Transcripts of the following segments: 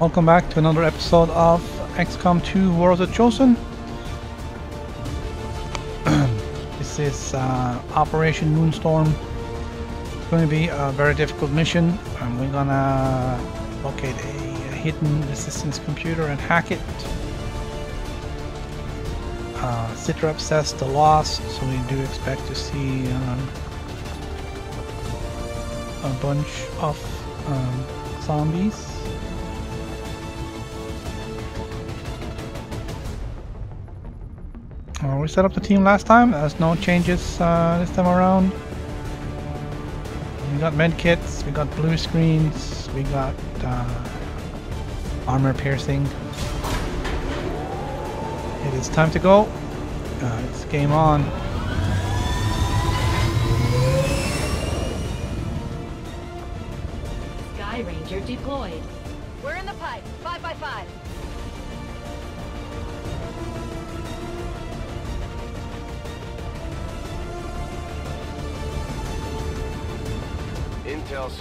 Welcome back to another episode of XCOM 2 War of the Chosen. this is uh, Operation Moonstorm. It's going to be a very difficult mission and we're gonna locate a, a hidden resistance computer and hack it. Uh, Citra says the lost, so we do expect to see um, a bunch of um, zombies. Uh, we set up the team last time, there's no changes uh, this time around. We got medkits, we got blue screens, we got uh, armor piercing. It is time to go. Uh, it's game on. Sky Ranger deployed.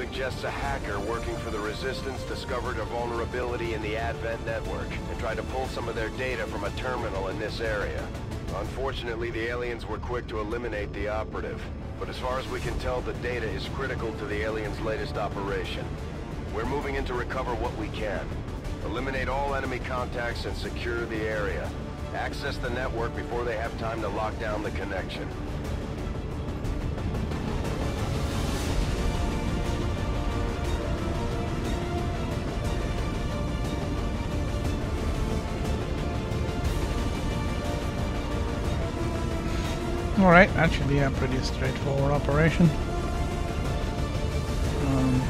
Suggests a hacker working for the Resistance discovered a vulnerability in the Advent network and tried to pull some of their data from a terminal in this area. Unfortunately, the aliens were quick to eliminate the operative. But as far as we can tell, the data is critical to the aliens' latest operation. We're moving in to recover what we can. Eliminate all enemy contacts and secure the area. Access the network before they have time to lock down the connection. Be a pretty straightforward operation. Um,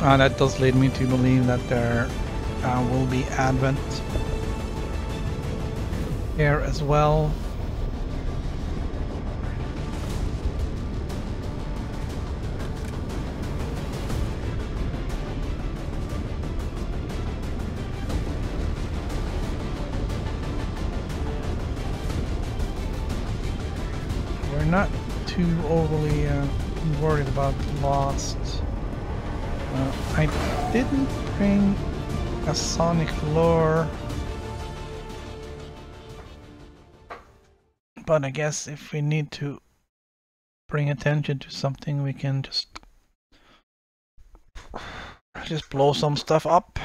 uh, that does lead me to believe that there uh, will be Advent here as well. Overly uh, worried about Lost. Uh, I didn't bring a Sonic lure. But I guess if we need to bring attention to something, we can just just blow some stuff up.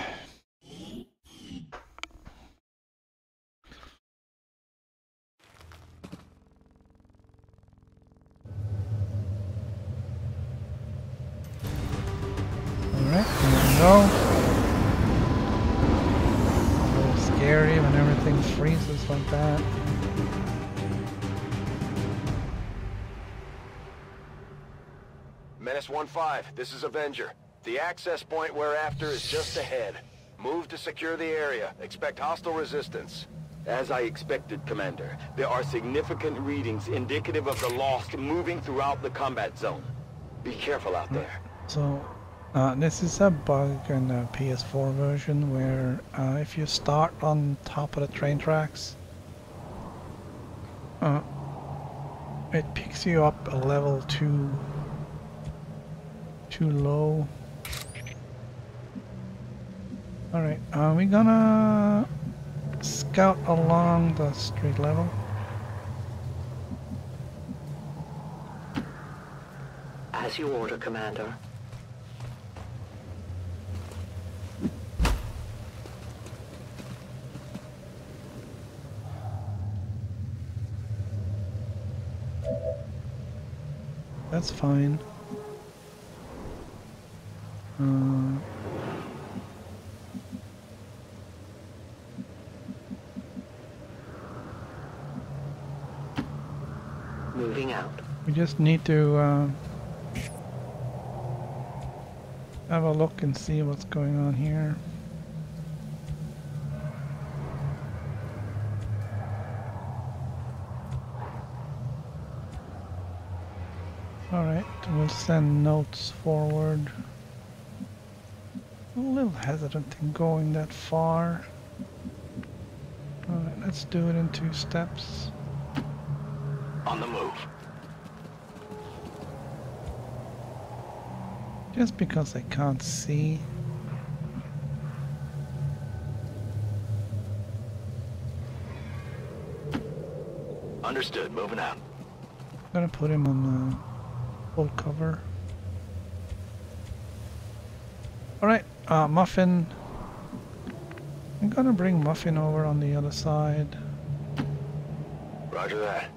There we go. A little scary when everything freezes like that. Menace 1-5, this is Avenger. The access point we're after is just ahead. Move to secure the area. Expect hostile resistance. As I expected, Commander, there are significant readings indicative of the Lost moving throughout the combat zone. Be careful out hmm. there. So, uh, this is a bug in the PS4 version where uh, if you start on top of the train tracks, uh, it picks you up a level too too low. Alright, are we gonna scout along the street level? As you order, Commander. That's fine. Uh, Moving out. we just need to uh, have a look and see what's going on here. Alright, we'll send notes forward. a little hesitant in going that far. Alright, let's do it in two steps. On the move. Just because I can't see. Understood. Moving out. Gonna put him on uh, full cover. Alright, uh, Muffin. I'm gonna bring Muffin over on the other side. Roger that.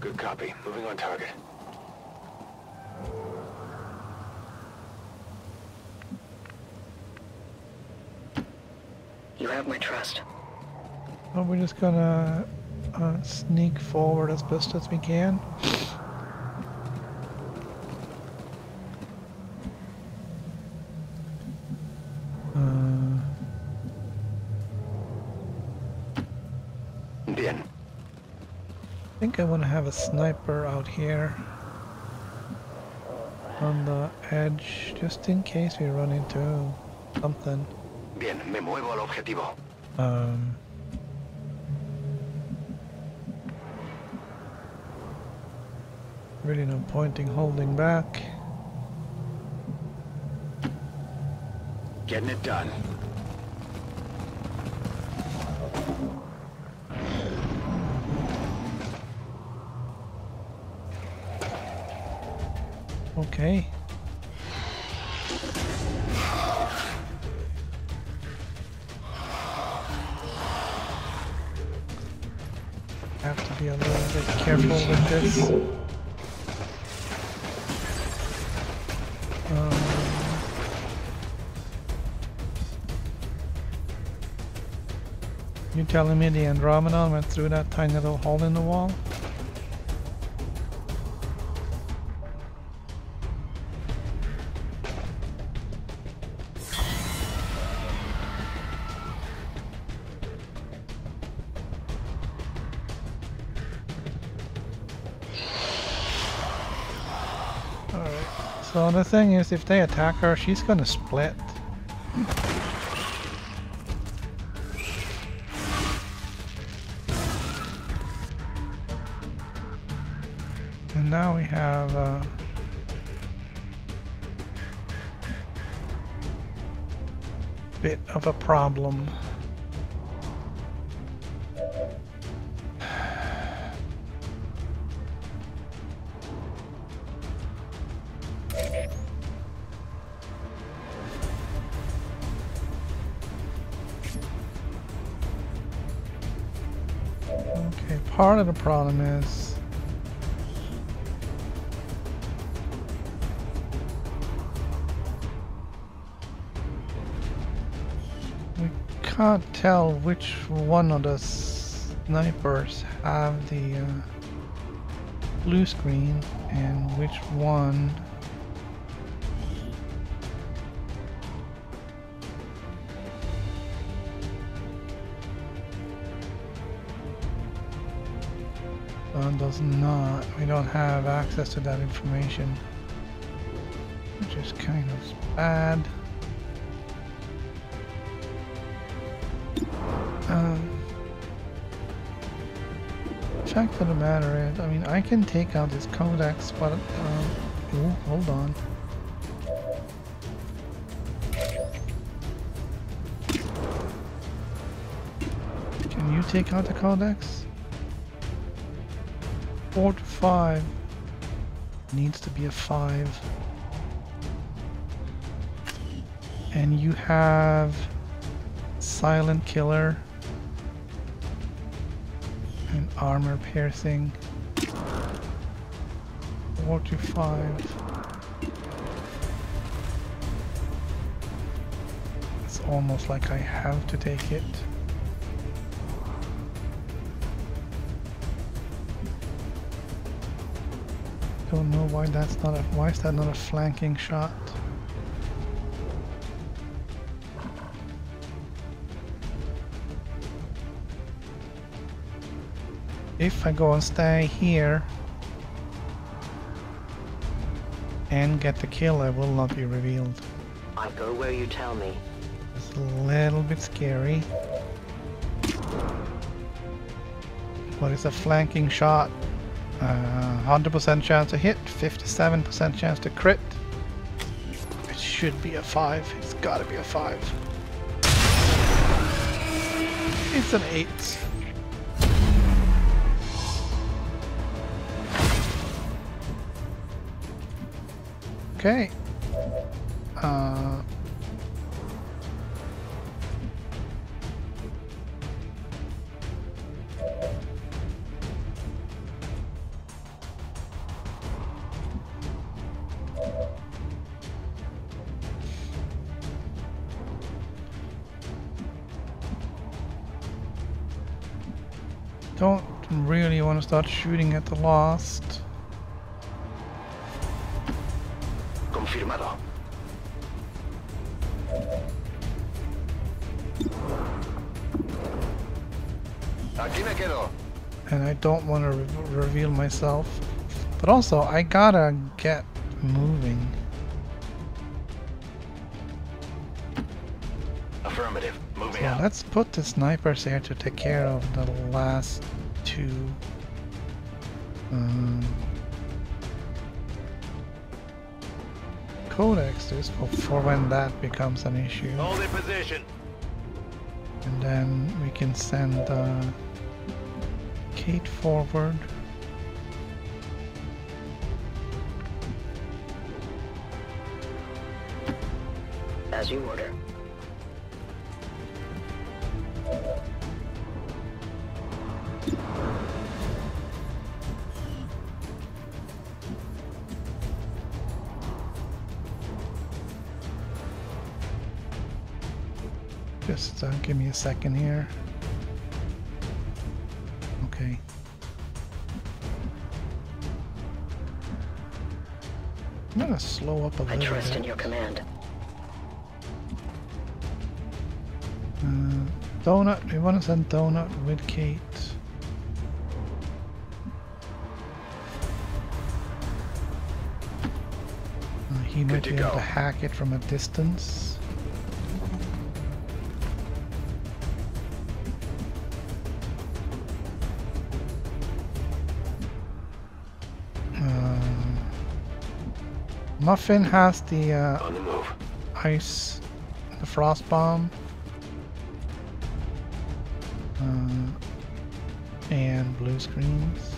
Good copy. Moving on target. You have my trust. Well, we're just gonna uh, sneak forward as best as we can. Uh, Bien. I think I want to have a sniper out here on the edge, just in case we run into something. Bien, me muevo al objetivo. Um, really no point in holding back. Getting it done. Okay. Telling me the went through that tiny little hole in the wall? Alright. So the thing is, if they attack her, she's gonna split. Problem. Okay, part of the problem is can't tell which one of the snipers have the uh, blue screen and which one uh, does not. We don't have access to that information, which is kind of bad. Of the matter is, I mean, I can take out this codex, but um, ooh, hold on. Can you take out the codex? Four to five. Needs to be a five. And you have silent killer armor piercing. 45. It's almost like I have to take it. Don't know why that's not a why is that not a flanking shot? If I go and stay here and get the kill, I will not be revealed. I go where you tell me. It's a little bit scary. But it's a flanking shot. Uh, 100% chance to hit, 57% chance to crit. It should be a 5. It's gotta be a 5. It's an 8. Okay. Uh, don't really want to start shooting at the lost. Reveal myself. But also, I gotta get moving. Affirmative. Moving So out. let's put the snipers here to take care of the last two. Um, codexes for, for when that becomes an issue. Hold in position. And then we can send uh, Kate forward. As you order. Just uh, give me a second here. Okay. I'm gonna slow up a little I trust bit. in your command. Donut, we want to send Donut with Kate. Uh, he might to be able to hack it from a distance. Um, Muffin has the uh, On the move. ice, the frost bomb, screens.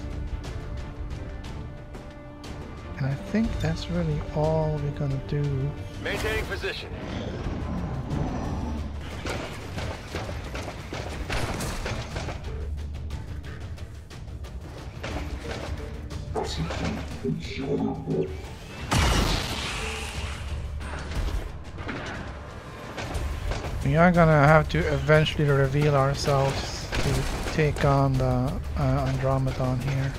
And I think that's really all we're gonna do. Maintaining position. We are gonna have to eventually reveal ourselves to take on the uh, Andromedon here.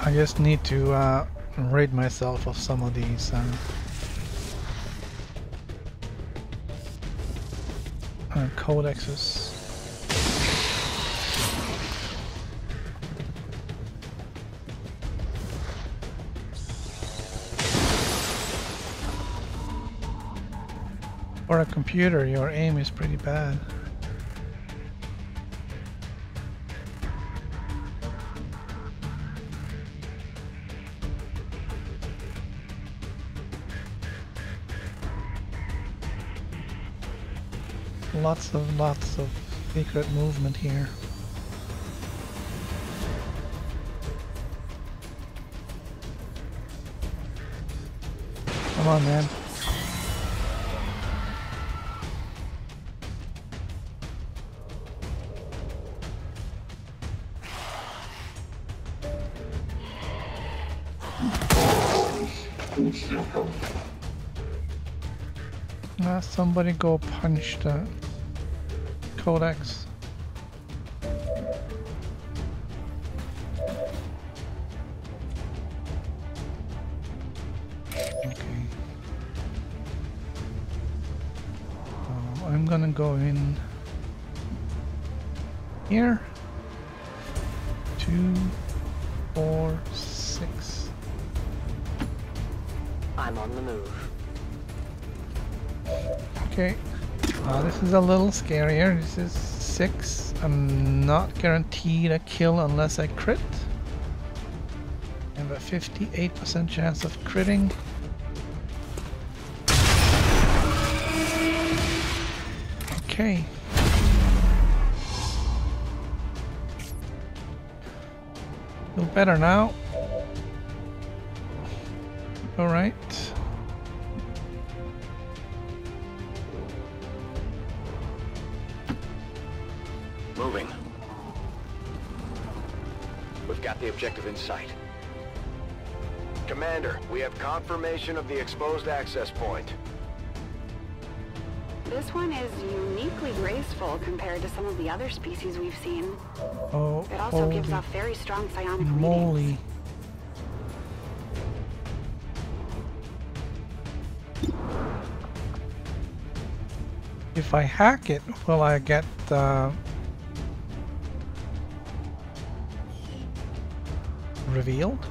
I just need to uh, rid myself of some of these uh, uh, codexes. A computer, your aim is pretty bad. Lots of lots of secret movement here. Come on, man. Somebody go punch the codex. Is a little scarier. This is six. I'm not guaranteed a kill unless I crit. I have a 58% chance of critting. Okay. Feel better now. Alright. Objective in sight. Commander, we have confirmation of the exposed access point. This one is uniquely graceful compared to some of the other species we've seen. Oh, It also gives off very strong psionic readings. moly. If I hack it, will I get uh, revealed?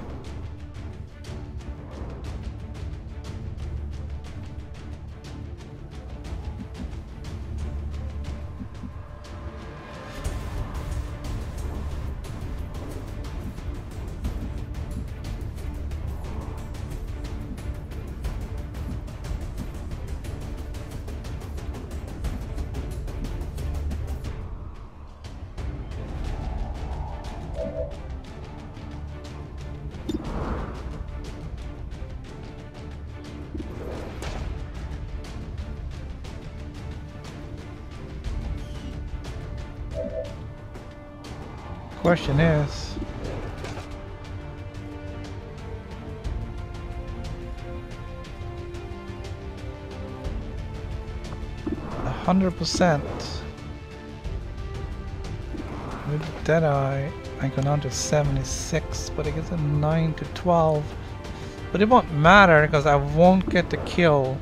Question is, a hundred percent with Deadeye, I go down to 76, but it gets a 9 to 12. But it won't matter because I won't get the kill.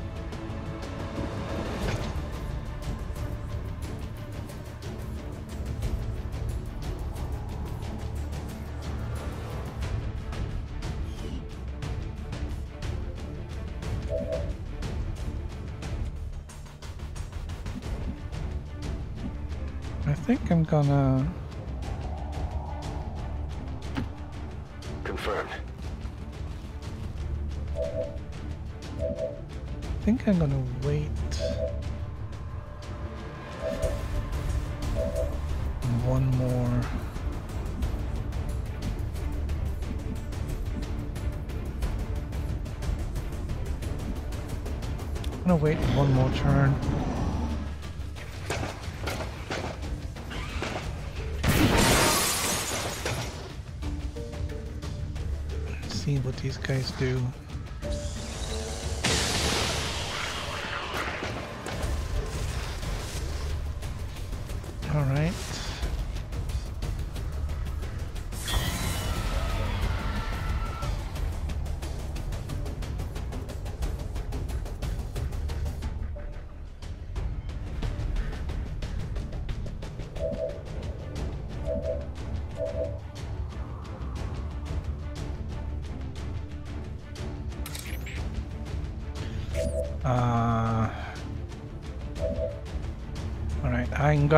Guys do. All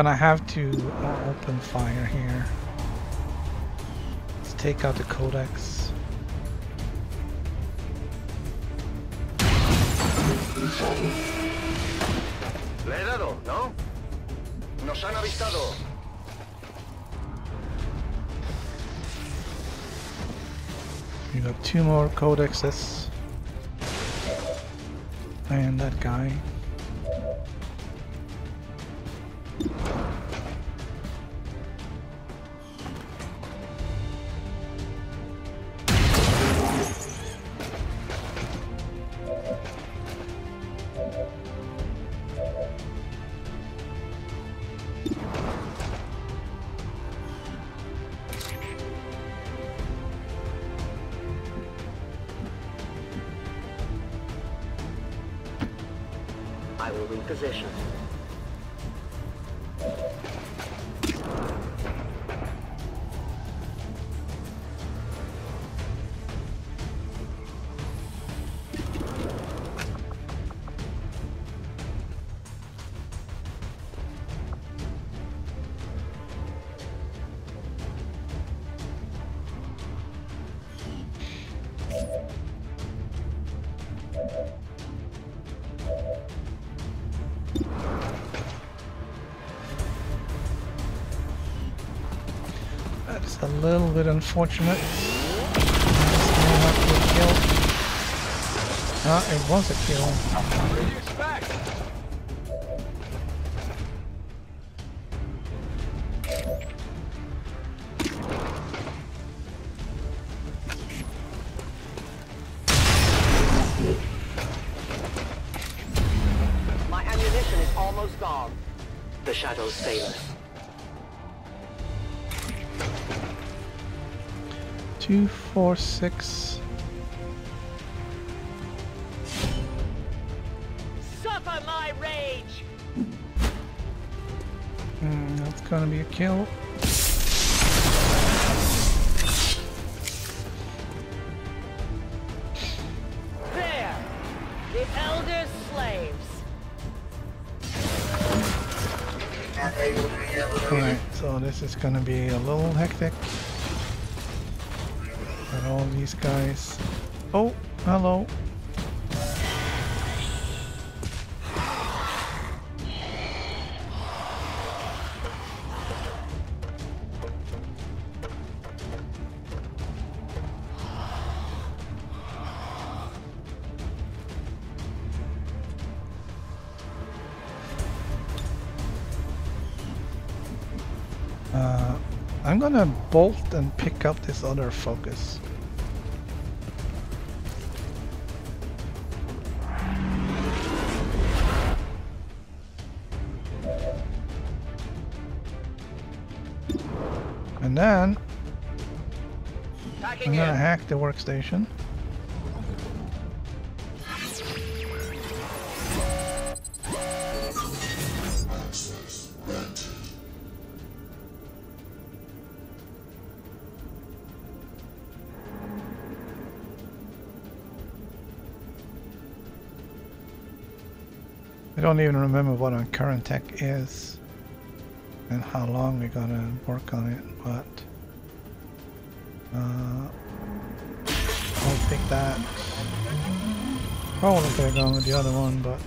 gonna have to uh, open fire here. Let's take out the codex. Le he dado, ¿no? Nos han avistado. We got two more codexes. And that guy. Unfortunate. Ah, it was a kill. Six. Suffer my rage! Hmm, that's gonna be a kill. There! The Elder Slaves! Alright, so this is gonna be a little hectic. All these guys. Oh, hello. Uh, I'm gonna bolt and pick up this other focus. Then I'm gonna hack the workstation. I don't even remember what our current tech is and how long we're gonna work on it, but that. Probably could have gone with the other one, but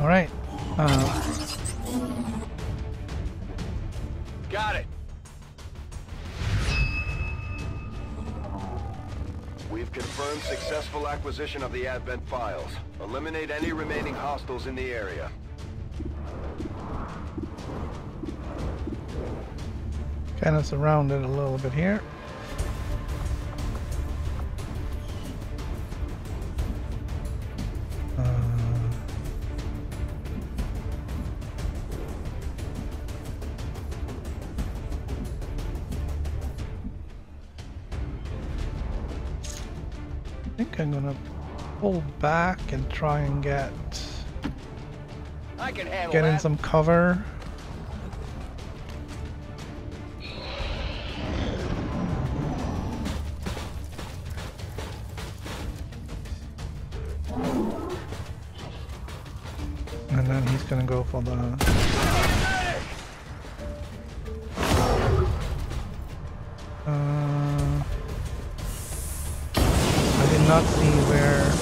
all right. Uh, Got it. We've confirmed successful acquisition of the Advent files. Eliminate any remaining hostiles in the area. Kind of surrounded a little bit here. Uh, I think I'm gonna pull back and try and get I can handle get in that. some cover. Uh, I did not see where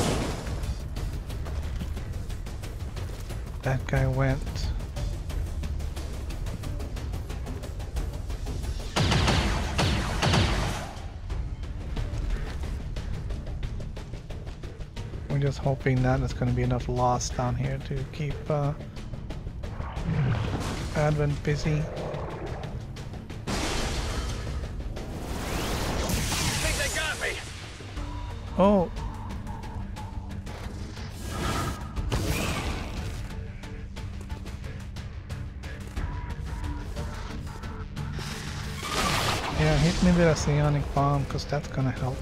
that guy went. We're just hoping that there's going to be enough loss down here to keep uh, Advent busy. think they. Oh! Yeah, hit me with a psionic bomb, because that's gonna help.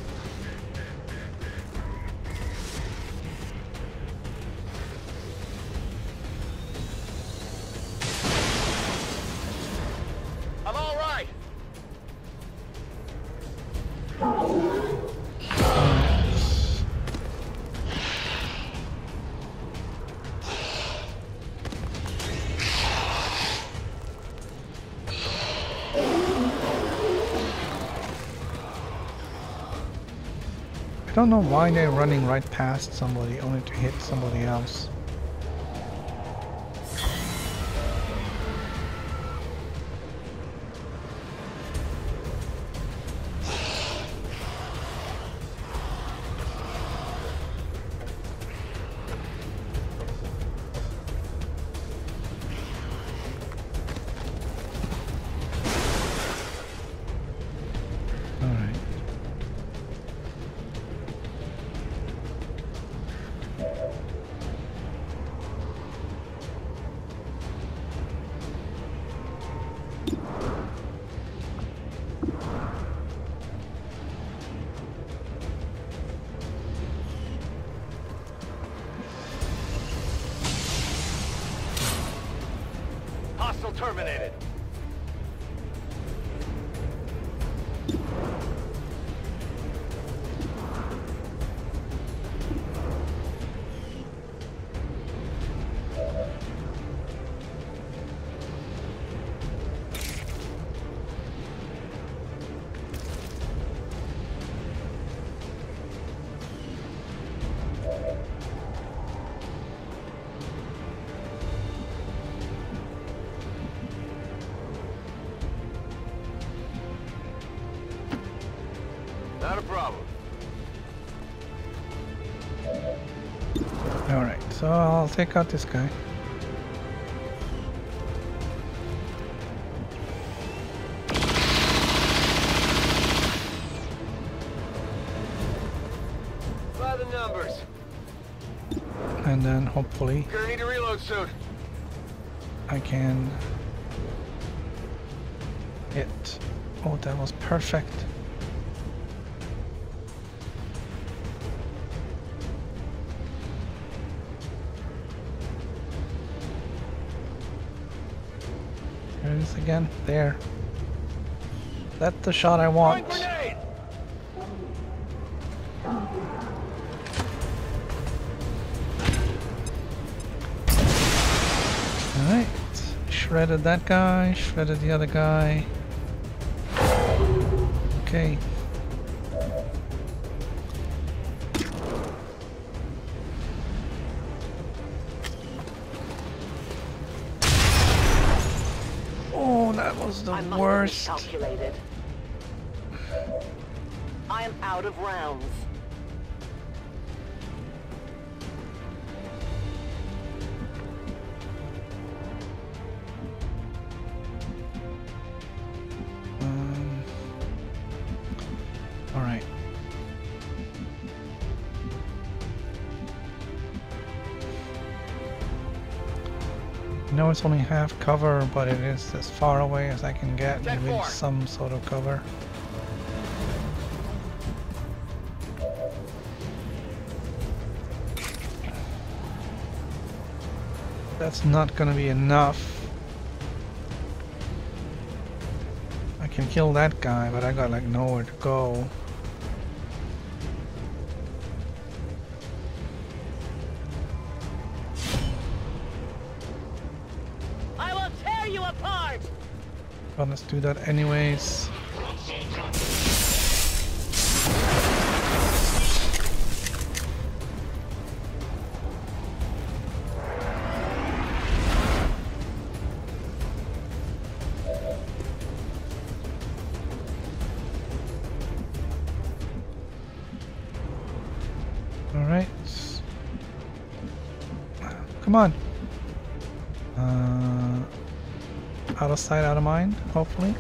Don't know why they're running right past somebody only to hit somebody else. Take out this guy. By the numbers. And then hopefully Gonna need to reload soon. I can hit. Oh, that was perfect. There. That's the shot I want. Alright. Shredded that guy, shredded the other guy. Okay. Was the I worst. I am out of rounds. It's only half cover, but it is as far away as I can get with some sort of cover. That's not gonna be enough. I can kill that guy, but I got like nowhere to go. Do that anyways. Sight, out of mind, hopefully.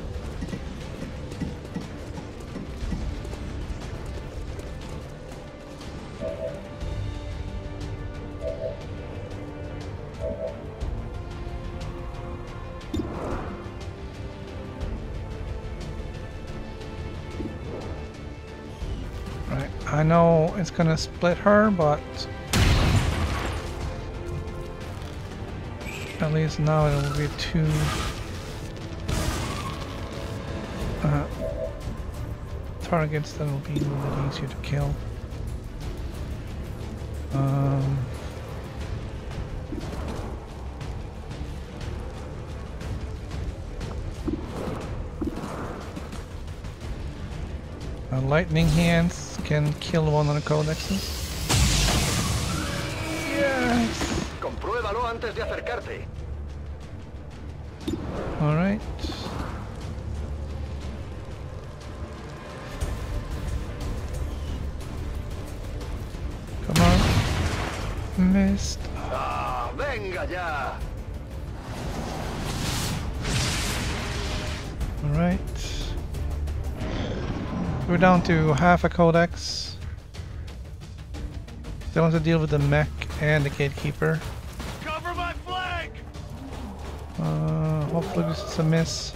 Right, I know it's gonna split her, but at least now it will be two targets that will be a little bit easier to kill. Um, uh, lightning hands can kill one of the codexes. Yes! Compruébalo antes de acercarte. Missed. Ah, venga ya. Alright. We're down to half a codex. Still have to deal with the mech and the gatekeeper. Cover my flank! Uh, hopefully this is a miss.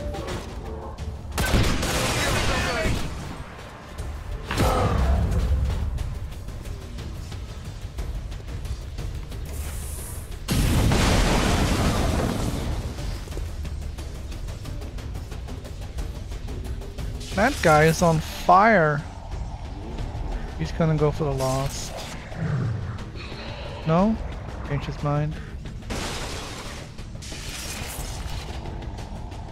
That guy is on fire. He's gonna go for the lost. No? Change his mind.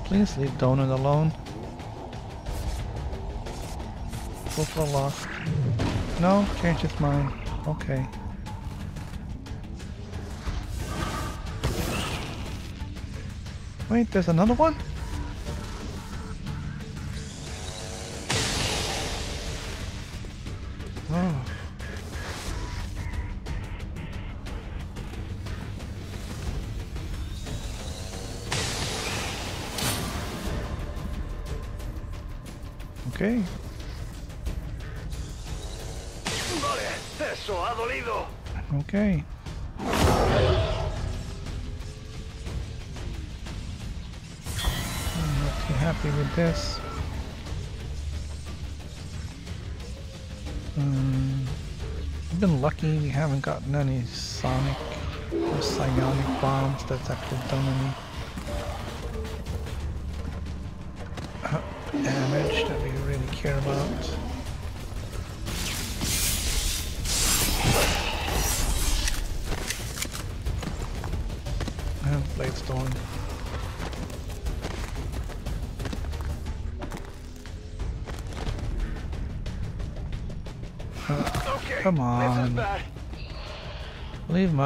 Please leave Donut alone. Go for the lost. No? Change his mind. Okay. Wait, there's another one? Haven't gotten any sonic or psionic bombs that's actually done any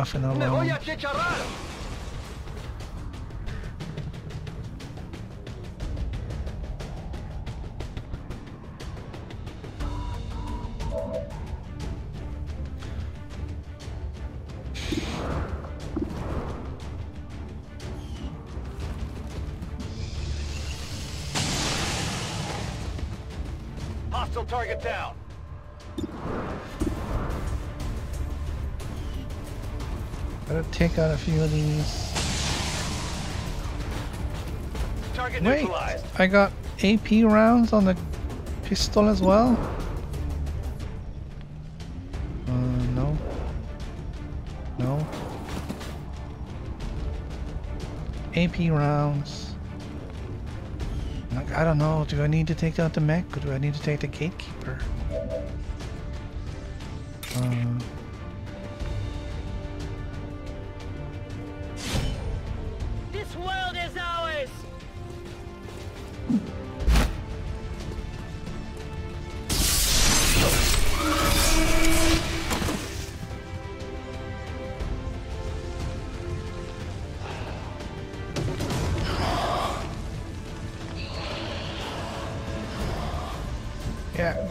leave Muffin Me voy alone. Hostile target down. Take out a few of these. Target Wait, neutralized. I got AP rounds on the pistol as well? Uh, no. No. AP rounds. Like, I don't know, do I need to take out the mech or do I need to take the gatekeeper? Uh,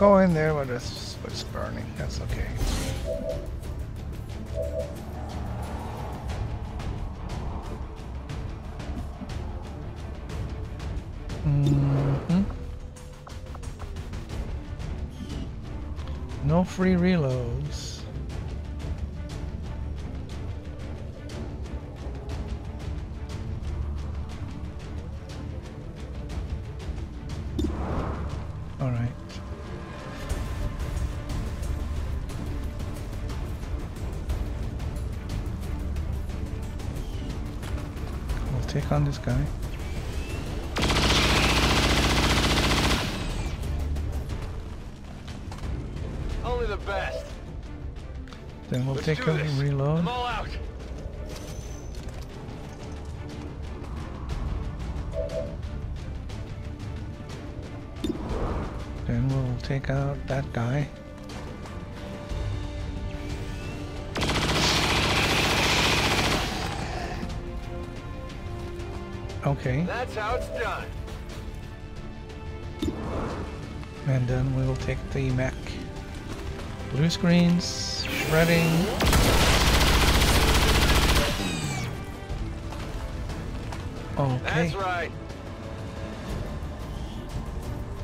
go in there where it's, it's burning, that's okay. hmm No free reloads. This guy. Only the best. Then we'll Let's take a this. reload. I'm all out. Then we'll take out that guy. Okay, That's how it's done. and then we will take the mech. Blue screens, shredding. Okay, That's right.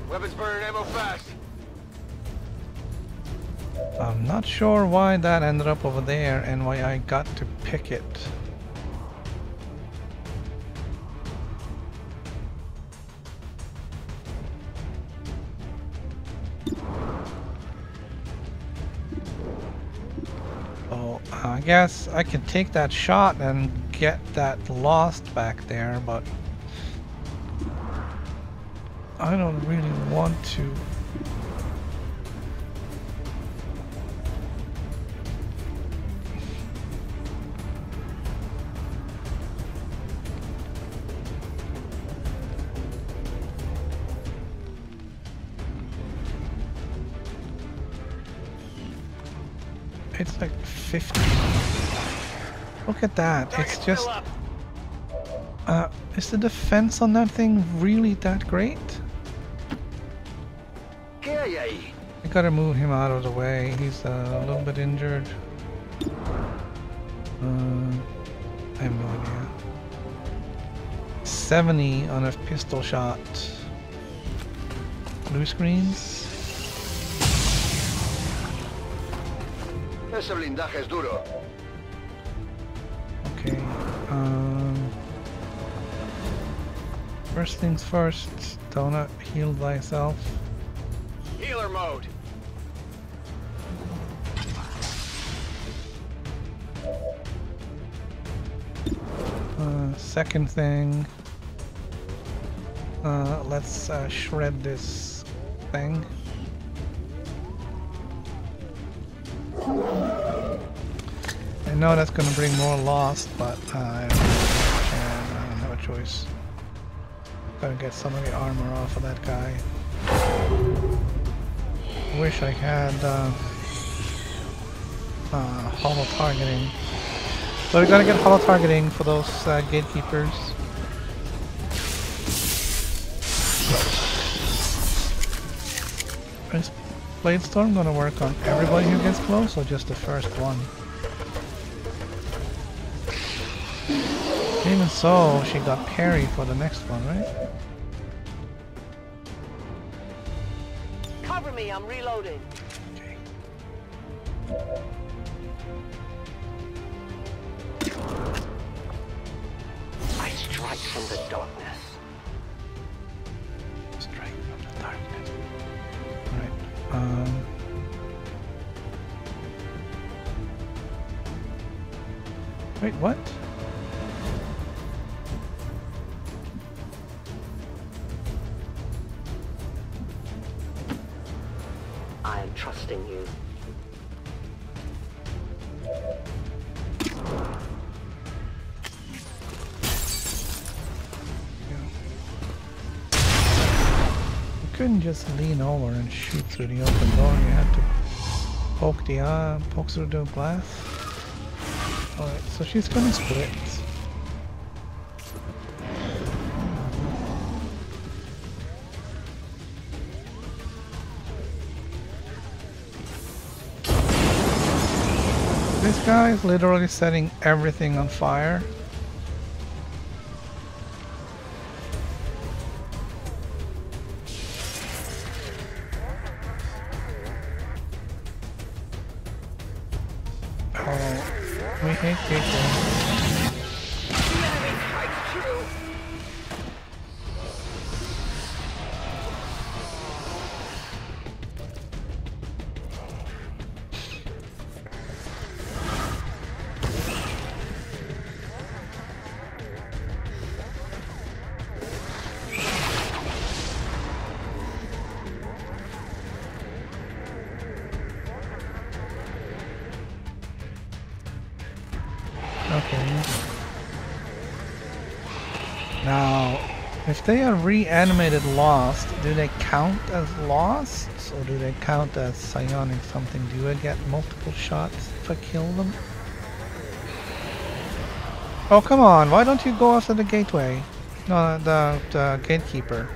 Weapons burn ammo fast. I'm not sure why that ended up over there and why I got to pick it. Guess I can take that shot and get that lost back there, but I don't really want to. Look at that. It's just... Uh, is the defense on that thing really that great? ¿Qué hay ahí? I gotta move him out of the way. He's uh, a little bit injured. Uh, I have no idea. 70 on a pistol shot. Blue screens. Ese blindaje es duro. First things first. Donut, heal thyself. Healer mode. Uh, second thing, uh, let's uh, shred this thing. I know that's gonna bring more loss, but uh, I, don't I don't have a choice. Gotta get some of the armor off of that guy. Wish I had uh, uh, holo targeting. But we gotta get holo targeting for those uh, gatekeepers. Is Blade Storm gonna work on everybody who gets close or just the first one? Even so, she got parry for the next one, right? Cover me, I'm reloading. Just lean over and shoot through the open door. You had to poke the eye, poke through the glass. Alright, so she's gonna split. This guy is literally setting everything on fire. They are reanimated lost, do they count as lost? Or do they count as psionic something? Do I get multiple shots if I kill them? Oh, come on. Why don't you go after the gateway? No, the, the gatekeeper.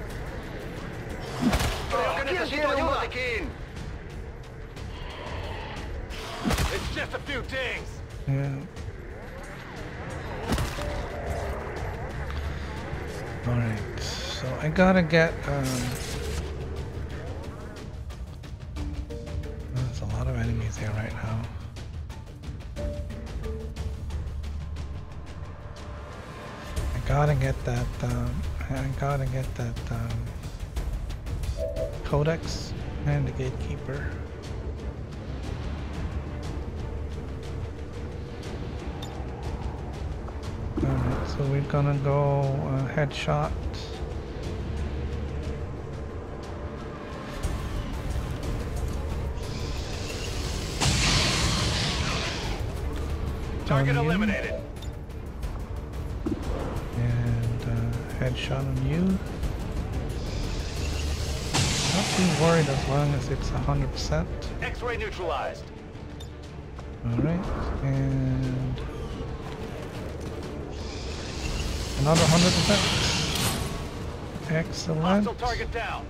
Creo que necesito ayuda. It's just a few things. Yeah. I gotta get, um... There's a lot of enemies here right now. I gotta get that, um, I gotta get that, um... Codex and the Gatekeeper. Alright, so we're gonna go uh, headshot. Target on you. eliminated. And uh, headshot on you. Not too worried as long as it's 100%. X-ray neutralized. Alright, and another 100%. Excellent. Hostile target down.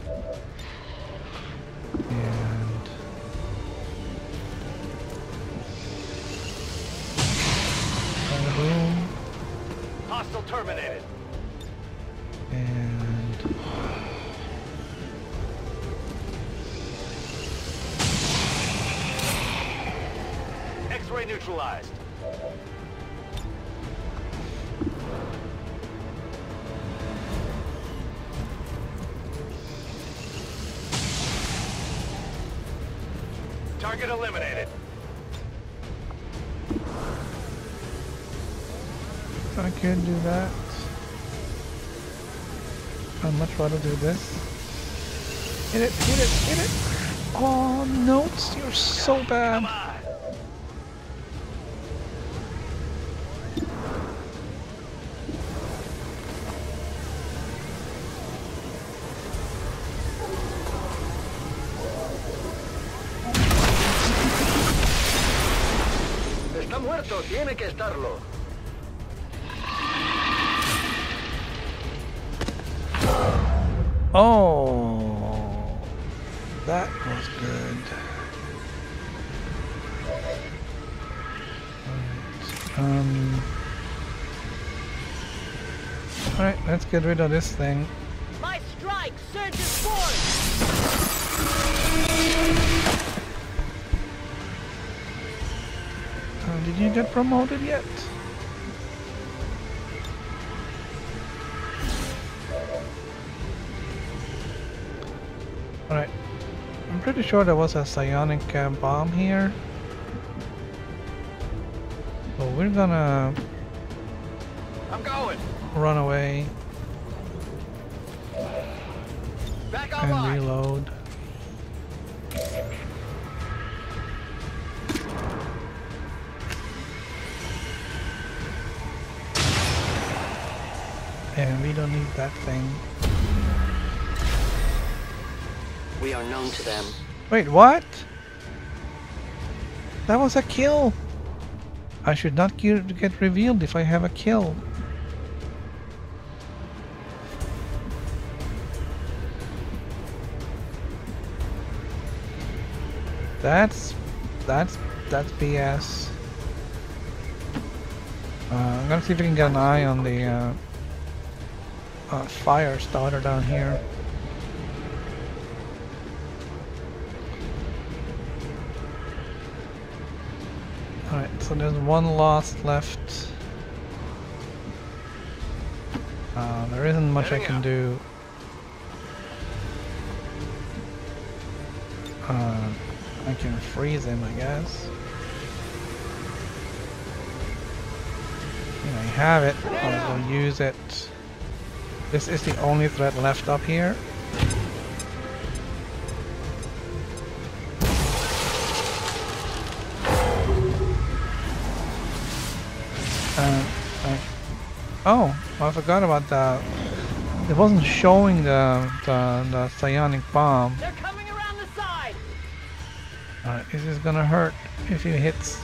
Hostile terminated. And X-ray neutralized. I'd much do this. Hit it, hit it, hit it! Oh, notes, you're so bad. Oh, that was good. Alright, Um. All right, let's get rid of this thing. My strike surges forth! Uh, did you get promoted yet? Pretty sure there was a psionic uh, bomb here. So we're gonna I'm going. run away Back and online. reload. And we don't need that thing. We are known to them. Wait, what? That was a kill. I should not get, revealed if I have a kill. That's that's that's BS. Uh, I'm gonna see if I can get an eye on the uh, uh, fire starter down here. So there's one lost left. Uh, there isn't much I can do. Uh, I can freeze him, I guess. I have it. I'll use it. This is the only threat left up here. I forgot about that. It wasn't showing the the, the psionic bomb. They're coming around the side! Uh, Alright, this is gonna hurt if he hits.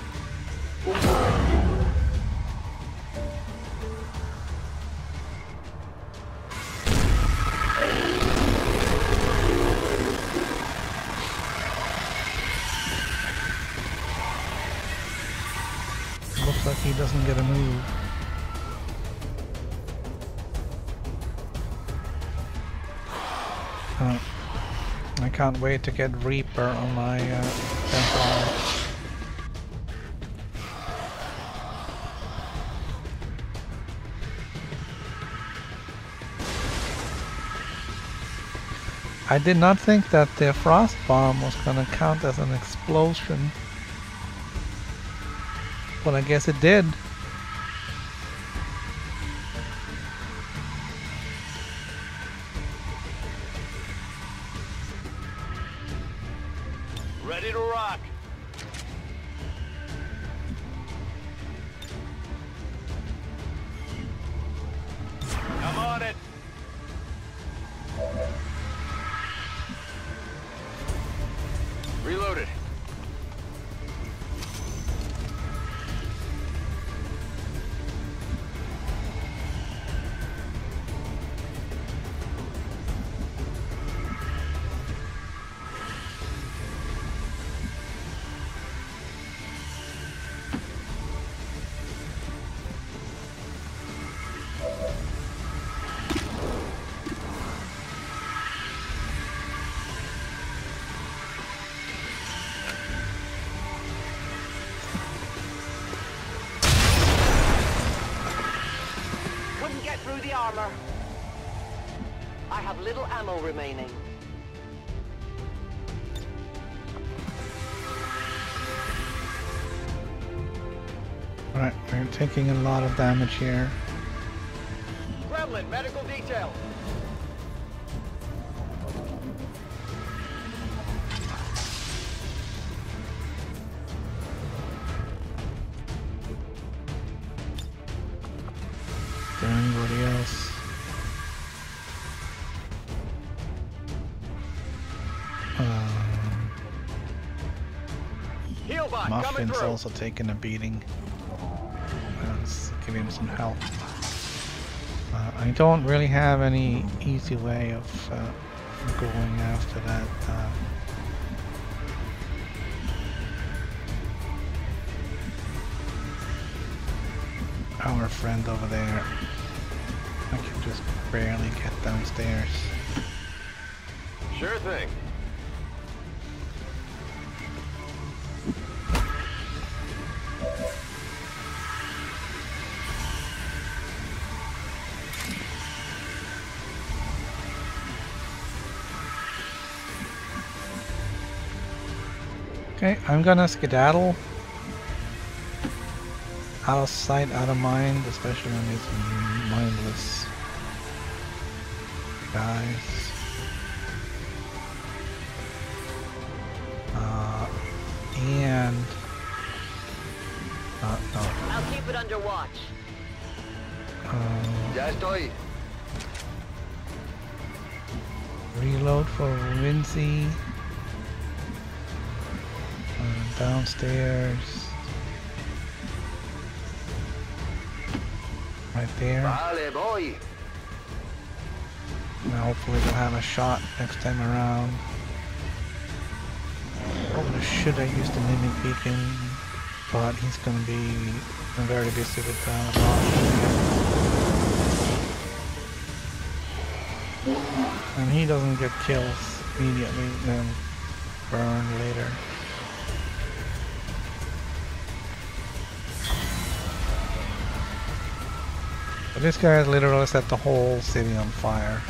Can't wait to get Reaper on my uh, Templar. I did not think that the frost bomb was gonna count as an explosion. But I guess it did. Taking a lot of damage here. Gremlin, medical detail. Anybody else? Um, Muffin's also taking a beating. Give him some help. Uh, I don't really have any easy way of uh, going after that. Uh, our friend over there. I can just barely get downstairs. Okay, I'm gonna skedaddle. Out of sight, out of mind, especially when these mindless guys. Uh, and... Uh, no. I'll keep it under watch. Uh, Ya estoy. reload for Wincy. Uh, downstairs. Right there. Vale, voy. Now hopefully they'll have a shot next time around. Probably should I use the mimic beacon, but he's gonna be very busy with that. And he doesn't get kills immediately, then burn later. But this guy has literally set the whole city on fire.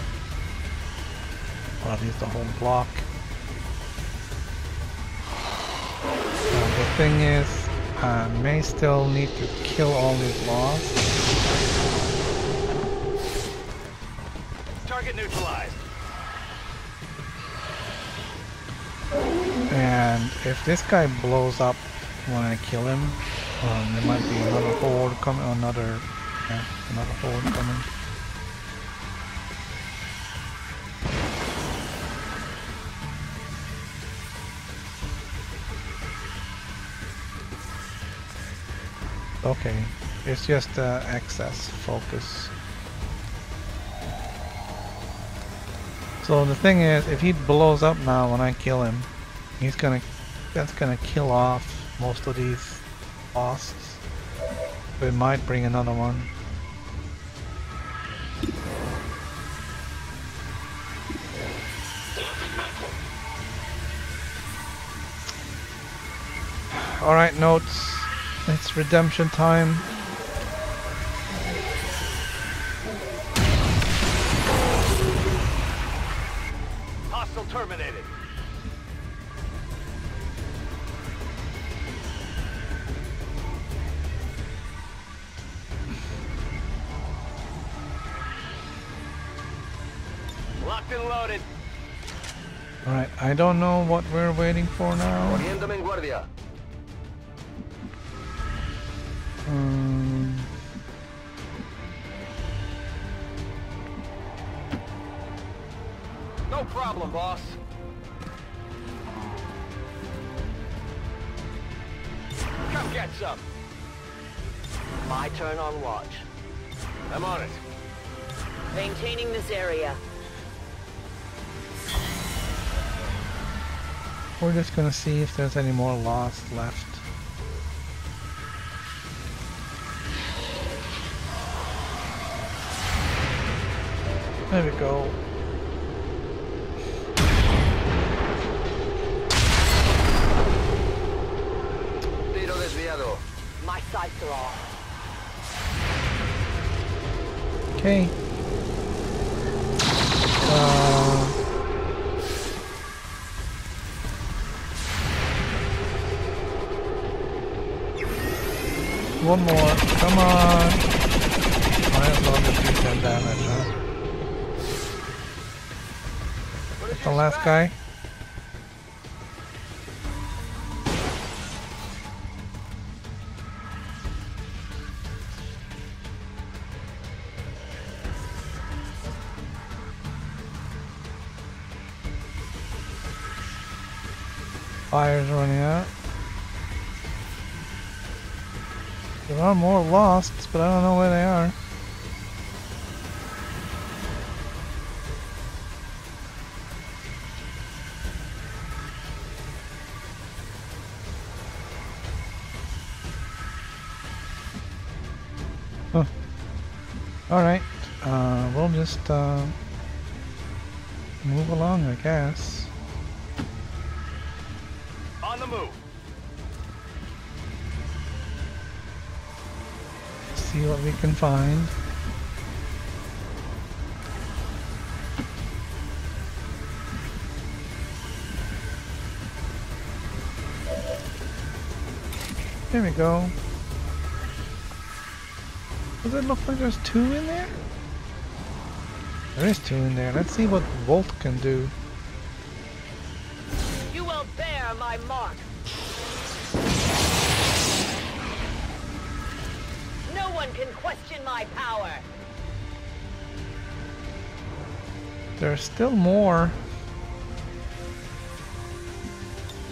Or at least the whole block. The thing is, I may still need to kill all these lost. Target neutralized. And if this guy blows up when I kill him, um, there might be another horde coming, another, yeah, another horde coming. Okay, it's just uh, excess focus. So the thing is, if he blows up now when I kill him, he's gonna, that's gonna kill off most of these bosses. It might bring another one. Alright, notes. It's redemption time. Hostile terminated. Locked and loaded. Alright, I don't know what we're waiting for now. Boss. Come get some. My turn on watch. I'm on it. Maintaining this area. we're just gonna see if there's any more lost left. There we go. Okay. Uh, one more. Come on. I am going to do 10 damage, huh? The last guy. Fire's running out. There are more losts, but I don't know where they are. Alright, uh, we'll just, uh, move along, I guess. We can find. There we go. Does it look like there's two in there? There is two in there. Let's see what Volt can do. Can question my power. There's still more.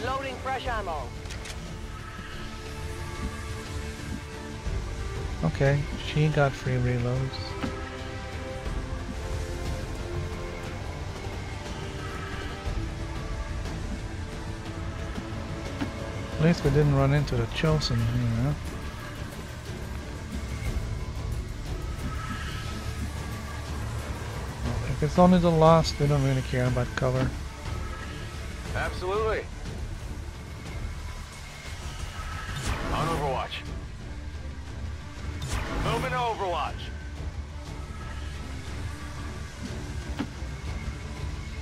Loading fresh ammo. Okay, she got free reloads. At least we didn't run into the Chosen, you know. Well, If it's only the lost, we don't really care about cover. Absolutely. On Overwatch. Moving to Overwatch.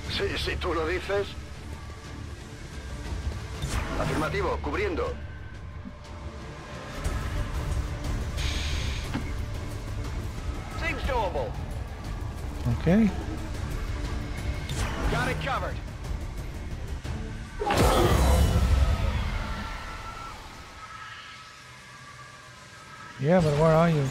Si, si tú lo dices. Afirmativo, cubriendo. Seems doable. Okay. Yeah, but where are you?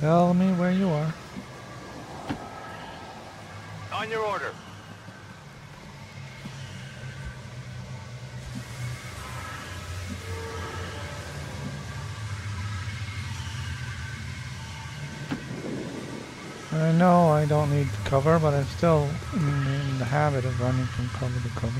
Tell me where you are. On your order. Uh, I know I don't need cover, but I'm still in, in the habit of running from cover to cover.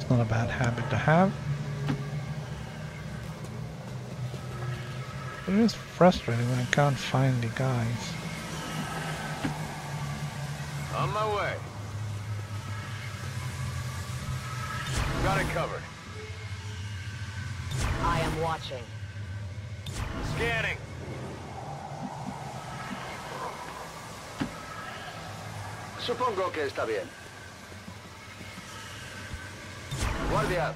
It's not a bad habit to have. But it is frustrating when I can't find the guys. On my way. Got it covered. I am watching. Scanning. Supongo que está bien. Guardia,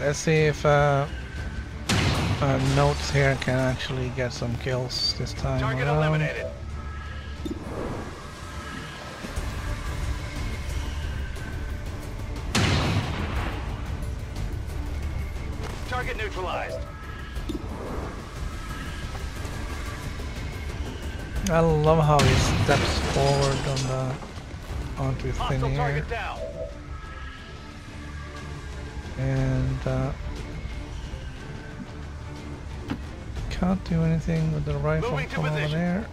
Alright, let's see if uh, uh, Notes here can actually get some kills this time Target around. eliminated. Target neutralized. I love how he steps forward on the onto thin air can't do anything with the rifle from over there.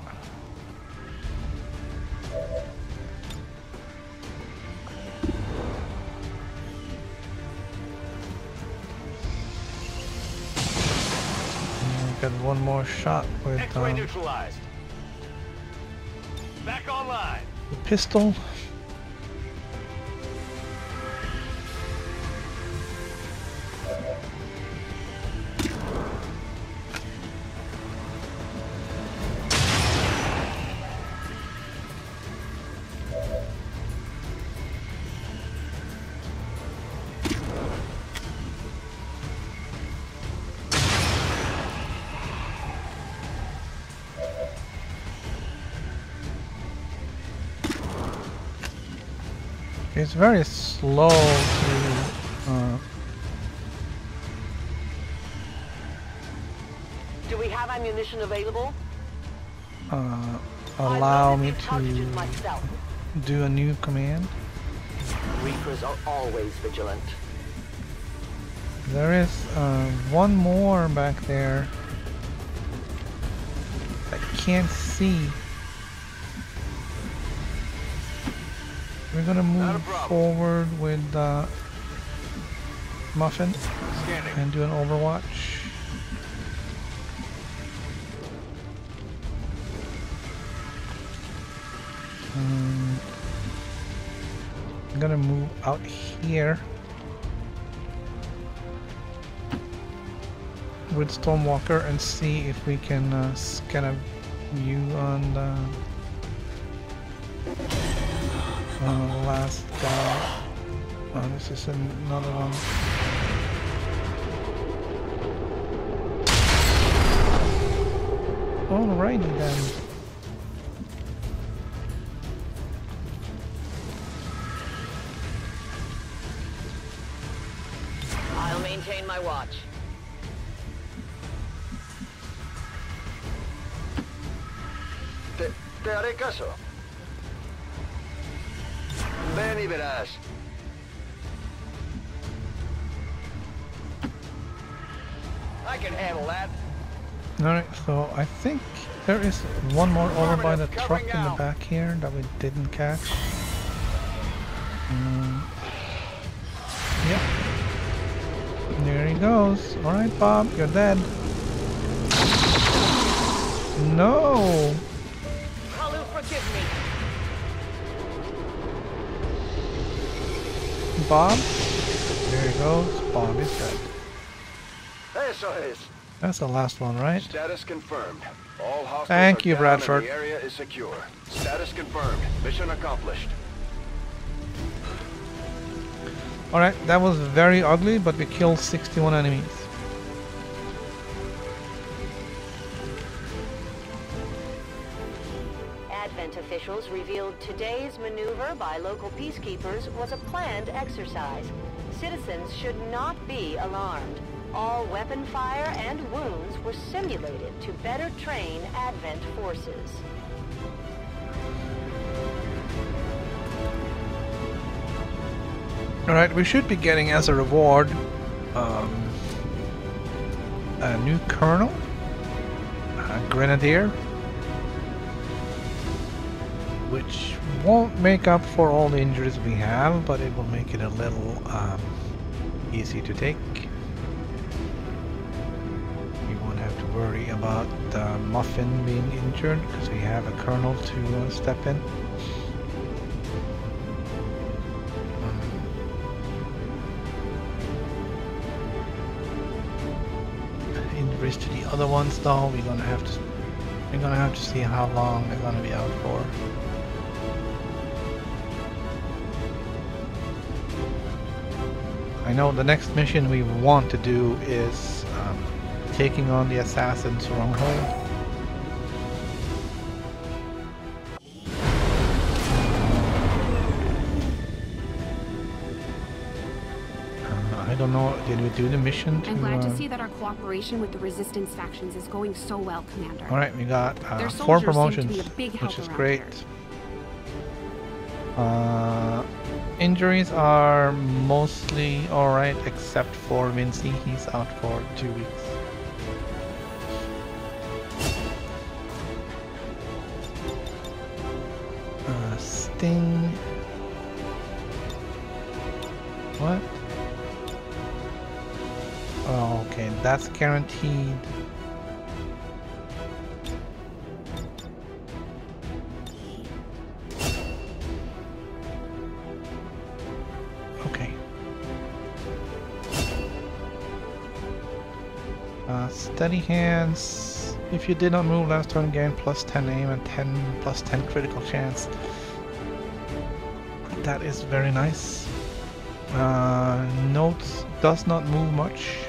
Got one more shot with um, neutralized. Back online. the pistol. It's very slow to uh, Do we have ammunition available? uh, allow me to do a new command. Reapers are always vigilant. There is uh, one more back there. I can't see. Gonna move forward with uh, Muffin Scanning. and do an Overwatch. Um, I'm gonna move out here with Stormwalker and see if we can uh, get a view on the uh, last guy. Oh, this is another one. Alrighty then. There is one more over by the truck covering in the back here that we didn't catch. Mm. Yep. There he goes. Alright, Bob, you're dead. No! Kalu, forgive me. Bob? There he goes. Bob is dead. Eso es. That's the last one, right? Status confirmed. All Thank you, Bradford. The area is secure. Status confirmed. Mission accomplished. Alright, that was very ugly, but we killed 61 enemies. Advent officials revealed today's maneuver by local peacekeepers was a planned exercise. Citizens should not be alarmed. All weapon fire and wounds were simulated to better train Advent forces. Alright, we should be getting as a reward um, a new colonel, a grenadier, which won't make up for all the injuries we have, but it will make it a little um, easy to take. About uh, Muffin being injured because we have a colonel to uh, step in. Um, to the other ones though we're gonna have to we're gonna have to see how long they're gonna be out for I know the next mission we want to do is taking on the assassin stronghold. Uh, I don't know, did we do the mission to... I'm glad uh, to see that our cooperation with the resistance factions is going so well, Commander. Alright, we got uh, four soldiers seem to promotions, be a big help which is great. Uh, injuries are mostly alright, except for Vinci. He's out for two weeks. What? Oh, okay, that's guaranteed. Okay. Uh, steady hands. If you did not move last turn, gain plus 10 aim and 10 plus 10 critical chance. That is very nice. Uh, notes does not move much.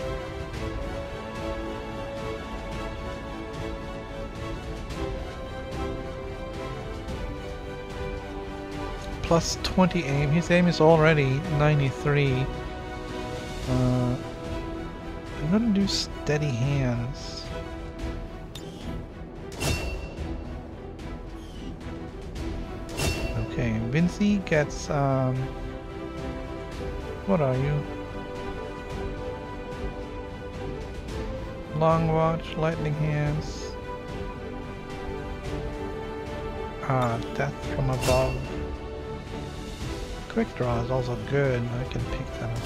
Plus 20 aim. His aim is already 93. Uh, I'm gonna do steady hands. Okay, gets um what are you? Long watch, lightning hands. Ah, death from above. Quick draw is also good. I can pick that up.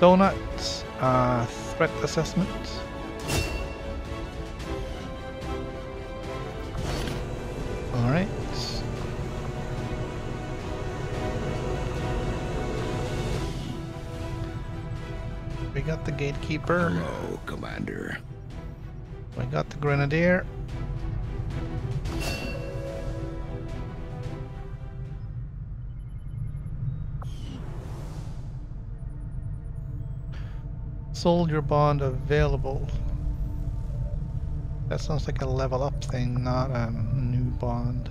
Donut, uh, threat assessment. Gatekeeper. Hello, Commander. We got the grenadier. Soldier bond available. That sounds like a level up thing, not a new bond.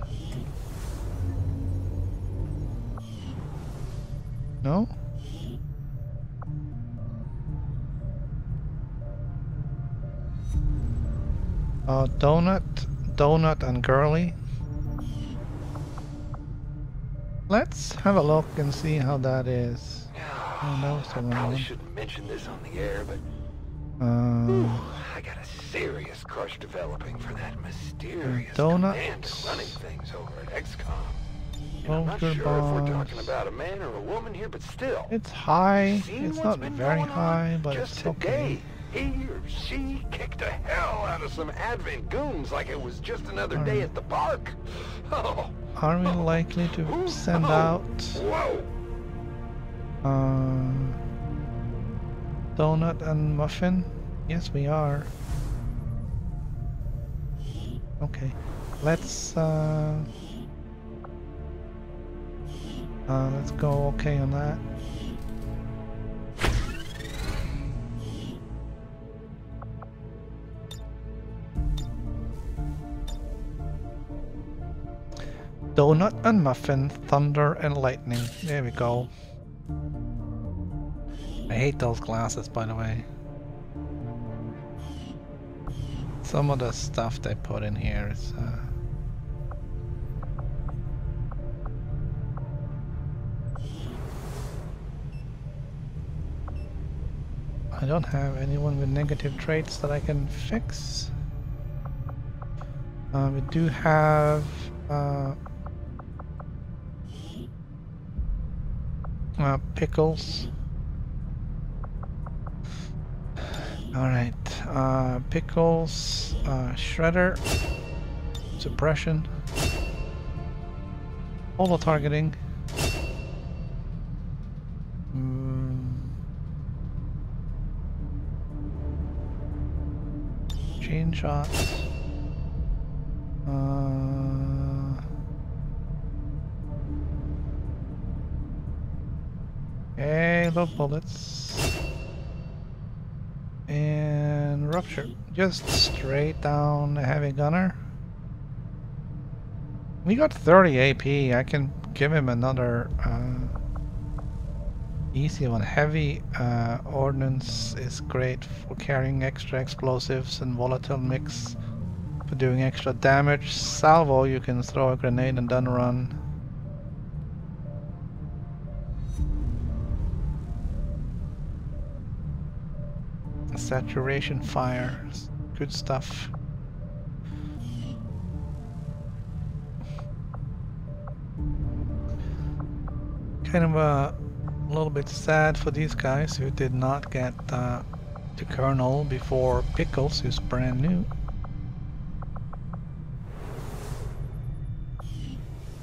No? Uh, donut, donut and girly. Let's have a look and see how that is. Oh, that was the I probably one. shouldn't mention this on the air, but Um, I got a serious crush developing for that mysterious Donut. commander running things over at XCOM. You know, I'm not sure if we're talking about a man or a woman here, but still. It's high. It's not very high, but Just it's okay. today, he or she kicked the hell out of some Advent goons like it was just another day at the park. Oh, Are we likely to send oh, out whoa! um, donut and muffin? Yes, we are. Okay, let's uh, uh, let's go okay on that. Donut and muffin, thunder and lightning. There we go. I hate those glasses, by the way. Some of the stuff they put in here is. Uh... I don't have anyone with negative traits that I can fix. Uh, we do have. Uh, uh, pickles. Alright, uh, pickles, uh, shredder, suppression, auto targeting. Mm. Chain shots. Uh, okay. of bullets. And rupture. Just straight down heavy gunner. We got 30 AP. I can give him another uh, easy one. Heavy uh, ordnance is great for carrying extra explosives and volatile mix for doing extra damage. Salvo, you can throw a grenade and then run. Saturation fire, good stuff. Kind of a little bit sad for these guys who did not get uh, to Colonel before Pickles, who's brand new.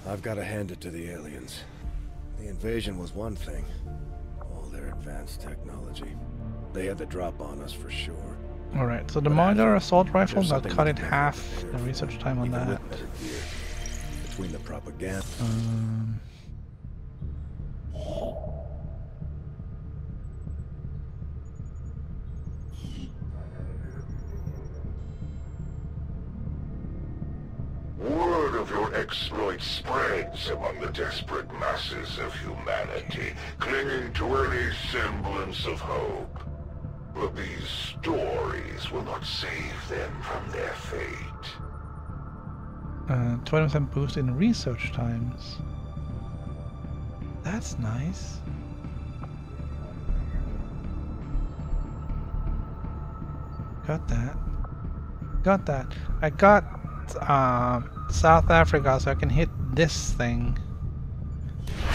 I've got to hand it to the aliens. The invasion was one thing. All their advanced technology. They had the drop on us for sure. Alright, so the modular assault rifle got cut in half the research time on that. with better gear. Between the propaganda. Um, Word of your exploits spreads among the desperate masses of humanity, clinging to any semblance of hope. But these stories will not save them from their fate. uh, 20% boost in research times. That's nice. Got that. Got that. I got um, South Africa so I can hit this thing.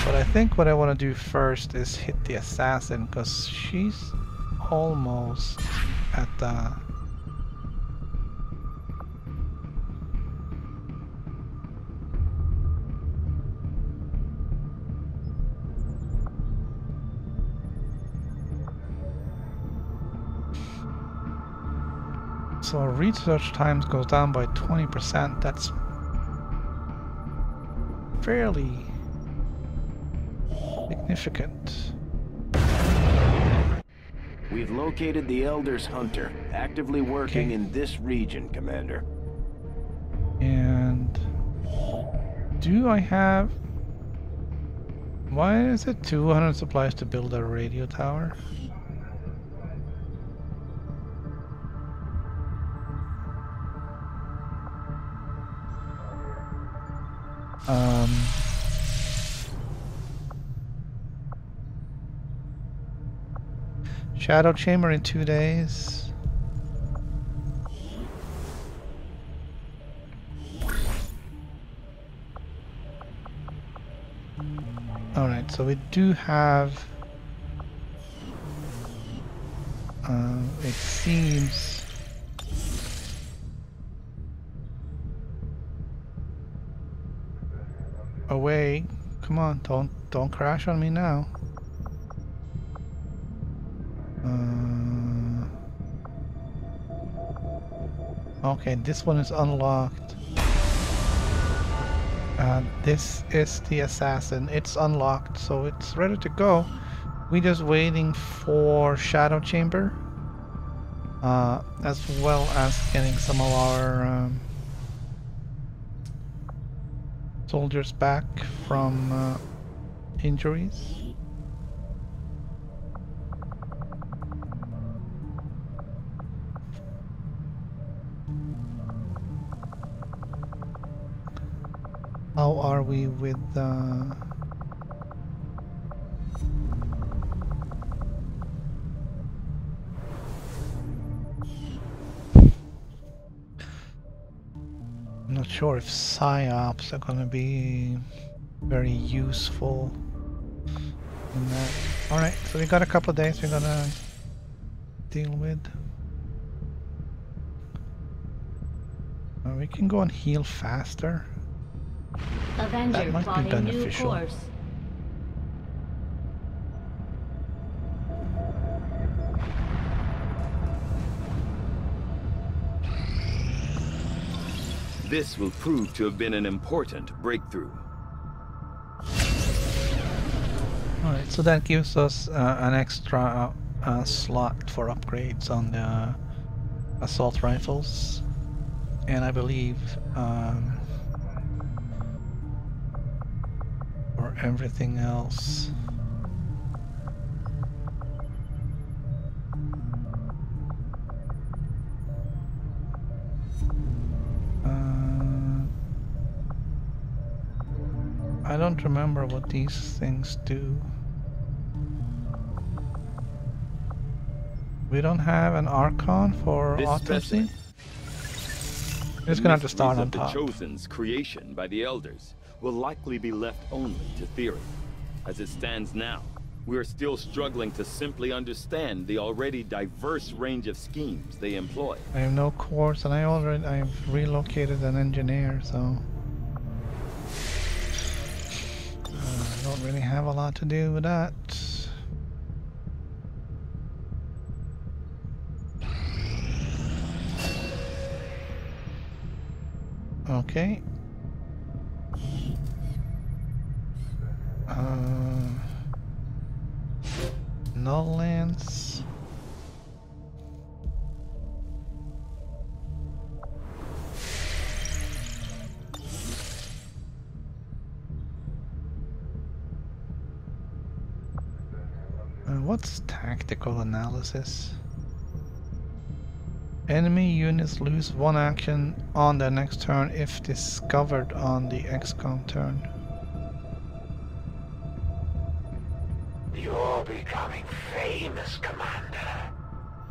But I think what I want to do first is hit the assassin because she's almost at the So research times goes down by 20%. That's fairly significant. We've located the Elder's Hunter, actively working in this region, Commander. And do I have why is it 200 supplies to build a radio tower? Um, Shadow Chamber in two days. Alright, so we do have... Uh, it seems... Away. Come on, don't don't crash on me now. Okay, this one is unlocked. Uh, this is the assassin. It's unlocked, so it's ready to go. We're just waiting for Shadow Chamber, uh, as well as getting some of our um, soldiers back from uh, injuries. We with uh, I'm not sure if psyops are gonna be very useful in that. Alright, so we got a couple days we're gonna deal with. Uh, we can go and heal faster. Avenger That might be plotting new beneficial. This will prove to have been an important breakthrough. Alright, so that gives us uh, an extra uh, uh, slot for upgrades on the assault rifles. And I believe um, everything else. Uh, I don't remember what these things do. We don't have an Archon for This autopsy? specimen, It's the gonna have to start on of the. Chosen's creation by the Elders will likely be left only to theory. As it stands now, we are still struggling to simply understand the already diverse range of schemes they employ. I have no course and I already I've relocated an engineer so uh, I don't really have a lot to do with that. Okay. Uh, null lance. What's tactical analysis? Enemy units lose one action on their next turn if discovered on the XCOM turn. Famous, Commander.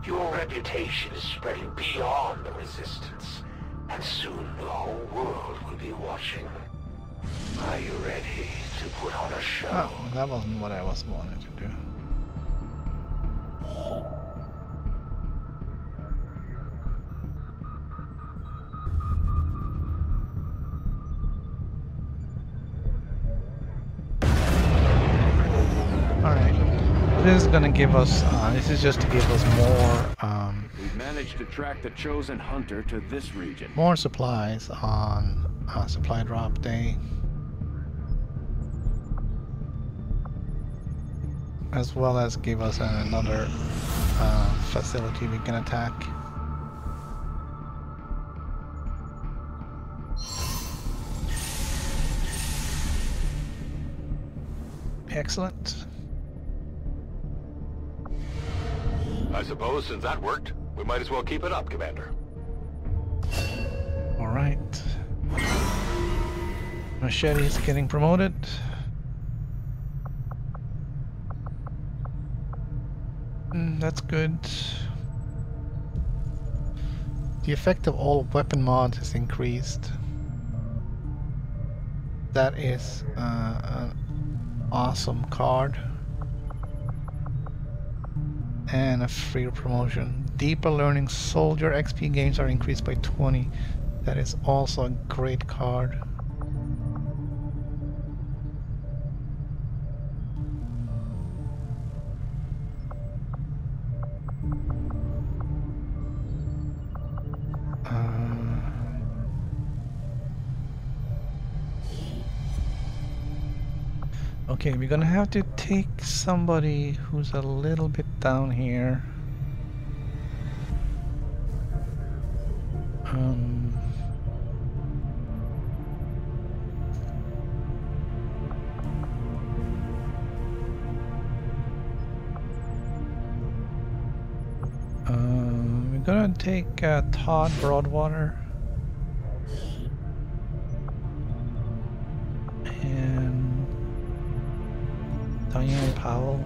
Your reputation is spreading beyond the Resistance, and soon the whole world will be watching. Are you ready to put on a show? Oh, that wasn't what I was wanting to do. Gonna give us, uh, this is just to give us more, um, We've managed to track the chosen hunter to this region. more supplies on uh, supply drop day. As well as give us another uh, facility we can attack. Excellent. Suppose since that worked, we might as well keep it up, Commander. Alright. Machete is getting promoted. Mm, that's good. The effect of all weapon mods is increased. That is uh, an awesome card. And a free promotion. Deeper Learning Soldier XP gains are increased by 20. That is also a great card. Uh, Okay, we're gonna have to take somebody who's a little bit down here. Um, uh, we're gonna take uh, Todd Broadwater. Powell.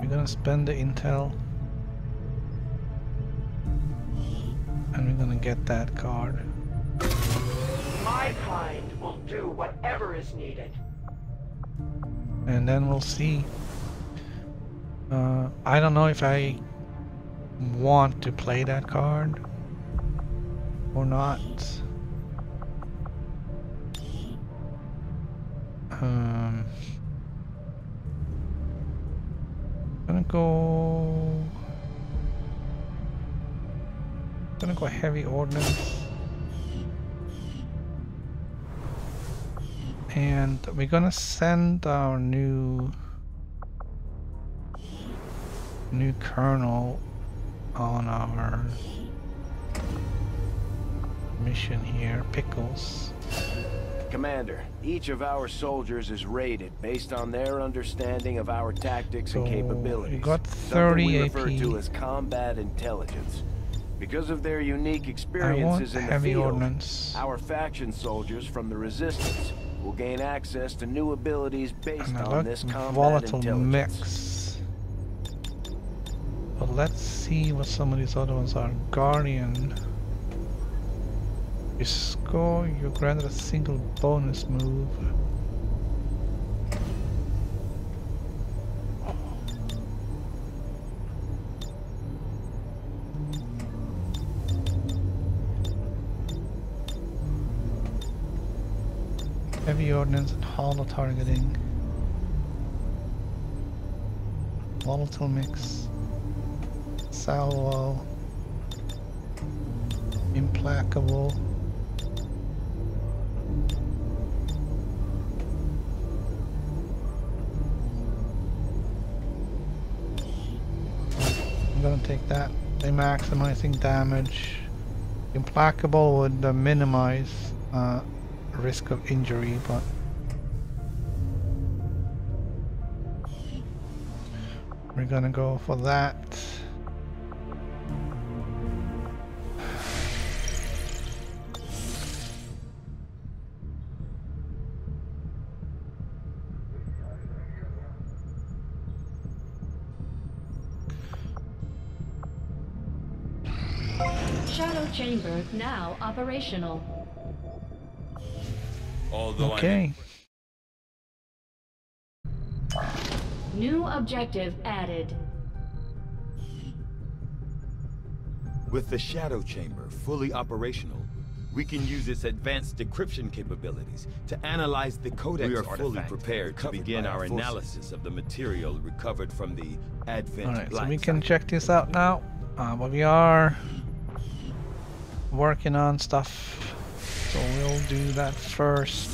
We're gonna spend the intel. And we're gonna get that card. My kind will do whatever is needed. And then we'll see. Uh, I don't know if I want to play that card or not. Um, gonna go. Gonna go heavy ordnance. And we're gonna send our new new colonel on our mission here, Pickles. Commander, each of our soldiers is rated based on their understanding of our tactics So, and capabilities. got something 30 we refer AP. to as combat intelligence. Because of their unique experiences in the field, ordnance. our faction soldiers from the Resistance will gain access to new abilities based on this combat volatile intelligence. mix. But let's see what some of these other ones are. Guardian. You score, you're granted a single bonus move. Heavy ordnance and holo targeting. Volatile mix. Salvo. Implacable. Gonna take that. They maximizing damage. Implacable would uh, minimize uh, risk of injury, but we're gonna go for that. Shadow now operational. Although Okay. New objective added. With the Shadow Chamber fully operational, we can use its advanced decryption capabilities to analyze the Codex We are fully prepared to begin our analysis of the material recovered from the Advent Alright, so we can check this out now. Uh, but we are working on stuff. So we'll do that first.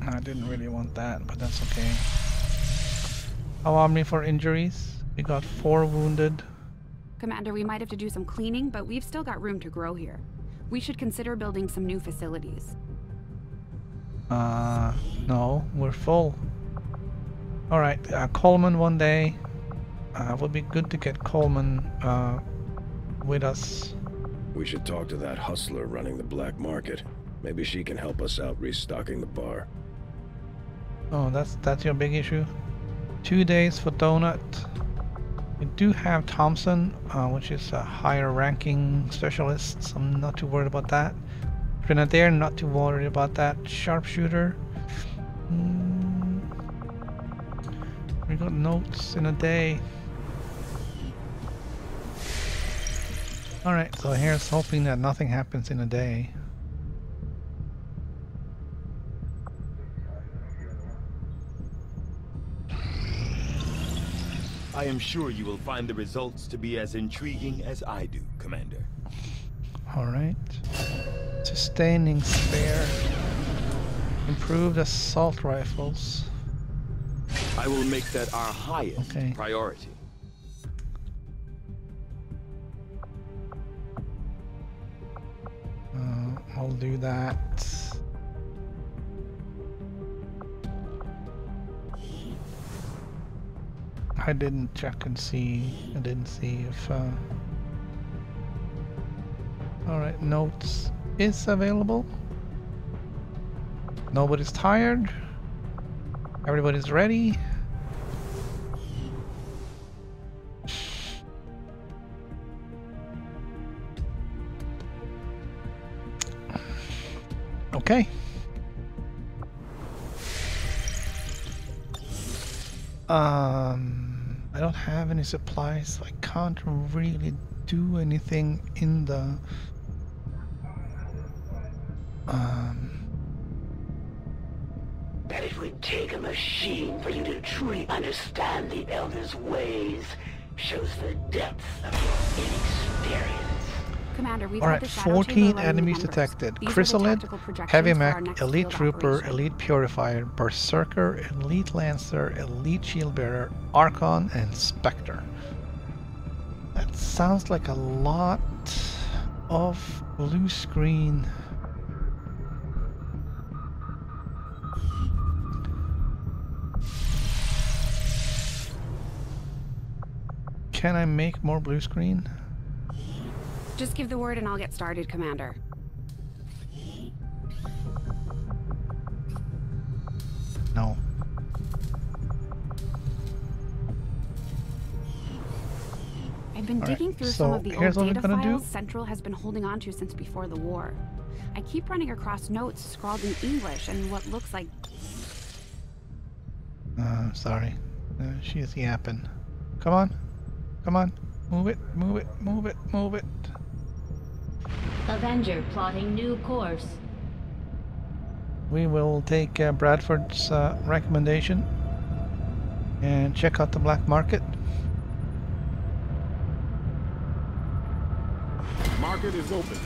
I didn't really want that, but that's okay. How many for injuries? We got four wounded. Commander, we might have to do some cleaning, but we've still got room to grow here. We should consider building some new facilities. Uh, no, we're full. Alright, uh, Coleman one day. Uh, would be good to get Coleman uh, with us. We should talk to that hustler running the black market. Maybe she can help us out restocking the bar. Oh, that's that's your big issue. Two days for Donut. We do have Thompson, uh, which is a higher ranking specialist. So I'm not too worried about that. Grenadier, not too worried about that. Sharpshooter. Mm, got notes in a day. Alright, so here's hoping that nothing happens in a day. I am sure you will find the results to be as intriguing as I do, Commander. Alright. Sustaining Sphere. Improved assault rifles. I will make that our highest Okay. priority. Uh, I'll do that. I didn't check and see. I didn't see if. Uh... Alright, notes is available. Nobody's tired. Everybody's ready. Okay. Um, I don't have any supplies, so I can't really do anything in the. Um, that it would take a machine for you to truly understand the Elder's ways. shows the depth of your inexperience. Commander, we've All had right, the Shadow 14 enemies numbers. detected. These Chrysalid, Heavy Mech, Elite Trooper, operation. Elite Purifier, Berserker, Elite Lancer, Elite Shield Bearer, Archon, and Spectre. That sounds like a lot of blue screen. Can I make more blue screen? Just give the word and I'll get started, Commander. No. I've been All right, digging through some of the here's old what data gonna do. files Central has been holding on to since before the war. I keep running across notes scrawled in English and what looks like Uh, sorry. Uh, she is yapping. Come on. Come on. Move it, move it, move it, move it. Avenger plotting new course. We will take uh, Bradford's uh, recommendation and check out the black market. Market is open.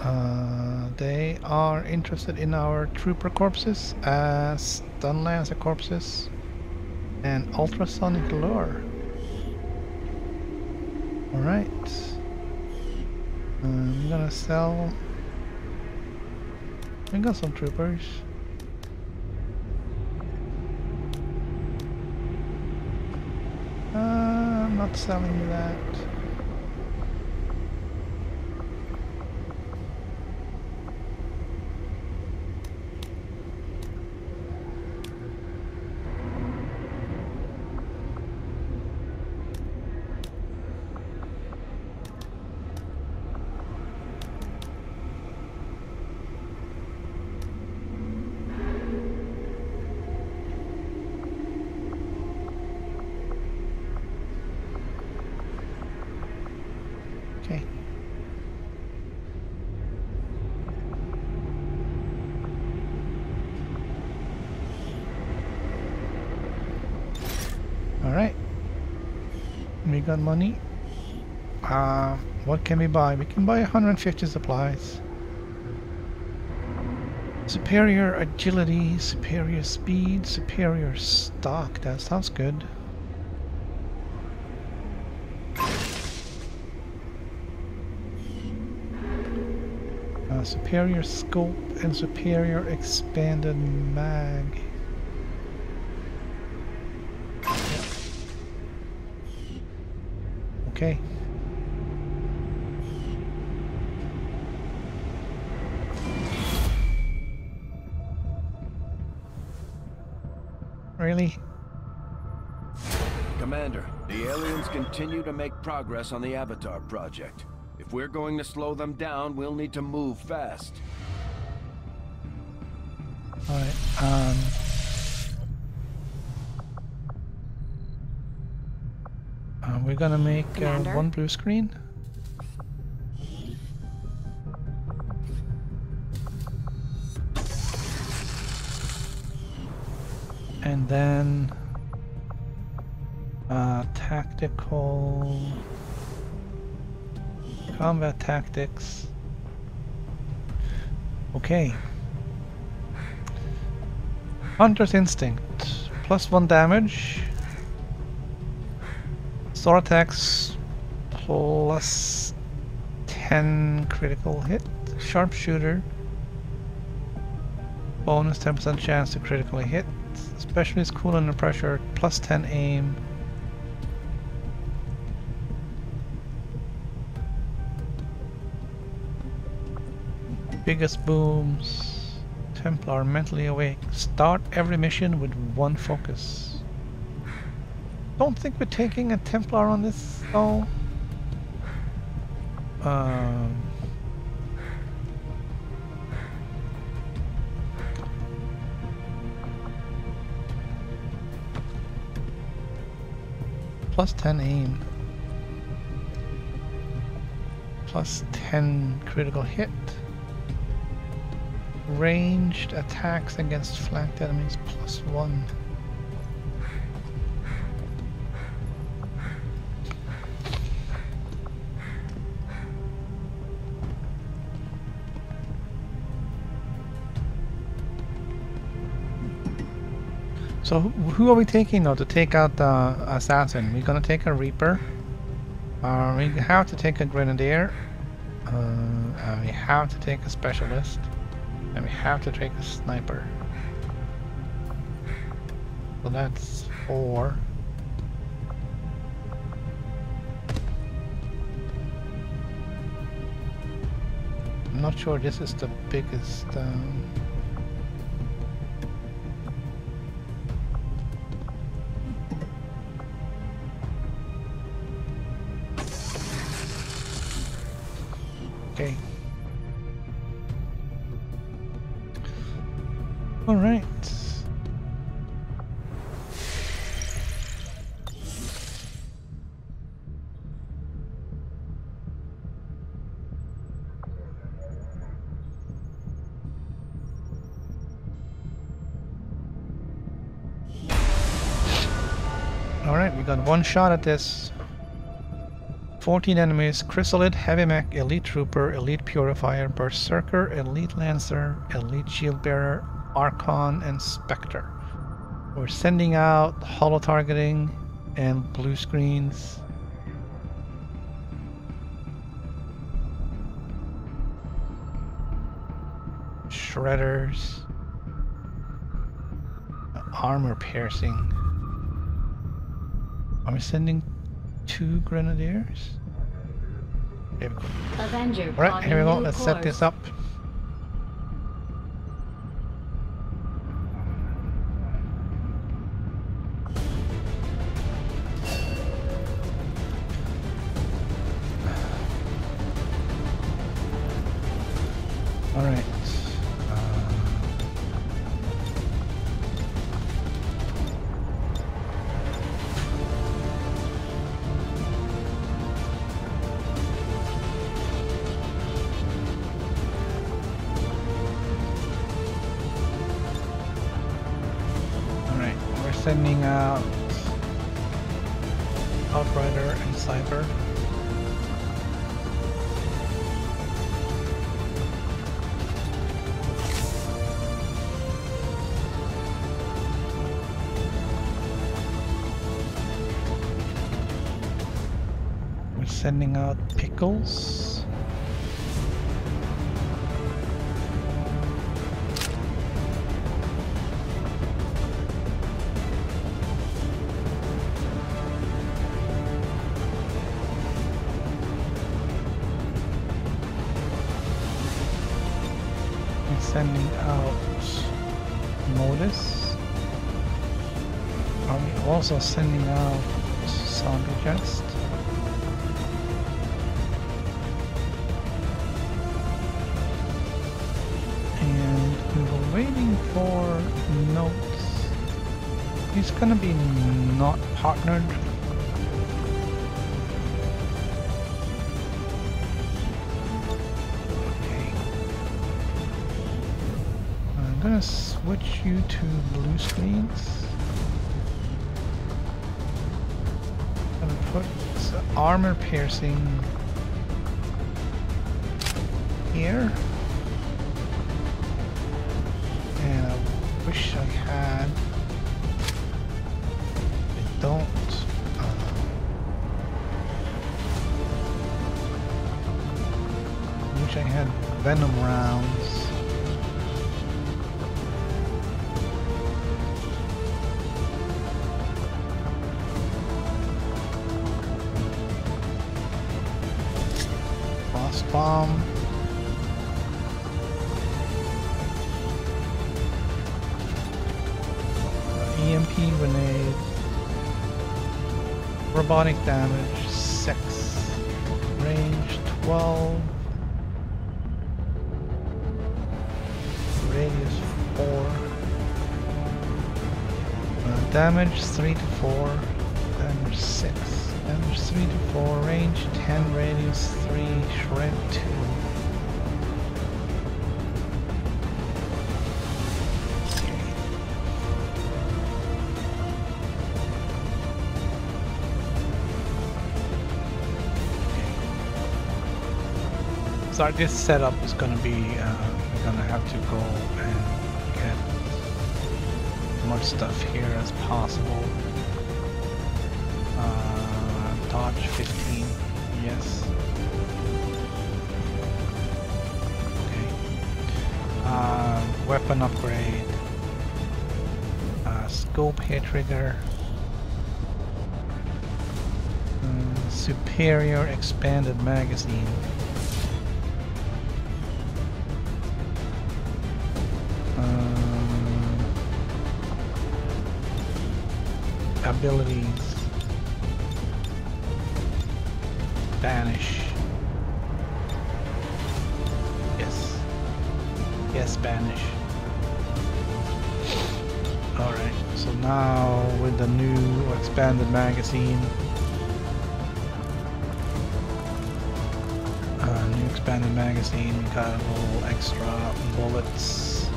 Uh, they are interested in our trooper corpses as stun lancer corpses and ultrasonic lure. Alright. I'm gonna sell. We got some troopers. Uh, I'm not selling that. Okay. Alright. We got money. Uh, what can we buy? We can buy 150 supplies. Superior agility, superior speed, superior stock. That sounds good. Uh, superior scope and superior expanded mag. Okay. Really? Commander, the aliens continue to make progress on the Avatar project. If we're going to slow them down, we'll need to move fast. Alright, um... we're gonna make uh, one blue screen. And then... Uh, tactical... Combat tactics. Okay. Hunter's Instinct. Plus one damage. Sword attacks. Plus 10 critical hit. Sharpshooter. Bonus 10% chance to critically hit. Specialist cool under pressure. Plus 10 aim. Biggest booms. Templar mentally awake. Start every mission with one focus. Don't think we're taking a Templar on this though. Um, plus 10 aim. Plus 10 critical hit. Ranged attacks against flanked enemies plus 1. So who are we taking though to take out the assassin? We're gonna take a Reaper. Uh, we have to take a Grenadier. Uh, we have to take a Specialist. And we have to take a Sniper. So that's four. I'm not sure this is the biggest. Um, shot at this. 14 enemies, Chrysalid, Heavy Mech, Elite Trooper, Elite Purifier, Berserker, Elite Lancer, Elite Shield Bearer, Archon, and Spectre. We're sending out holo targeting and blue screens. Shredders. Armor piercing. Are we sending two grenadiers? Here we go. Avenger Alright, here we go. Let's set this up. Sending out Pickles. We're sending out Modus. Are we also sending out sound And He's gonna be not partnered. Okay. I'm gonna switch you to blue screens. Gonna put armor piercing Robotic damage So this setup is gonna be, uh, we're gonna have to go and get as much stuff here as possible. Uh, dodge 15, yes. Okay. Uh, weapon upgrade. Uh, scope hair trigger. Uh, superior expanded magazine. Abilities. Banish. Yes. Yes, banish. Alright, so now with the new expanded magazine. Uh, new expanded magazine, got a little extra bullets.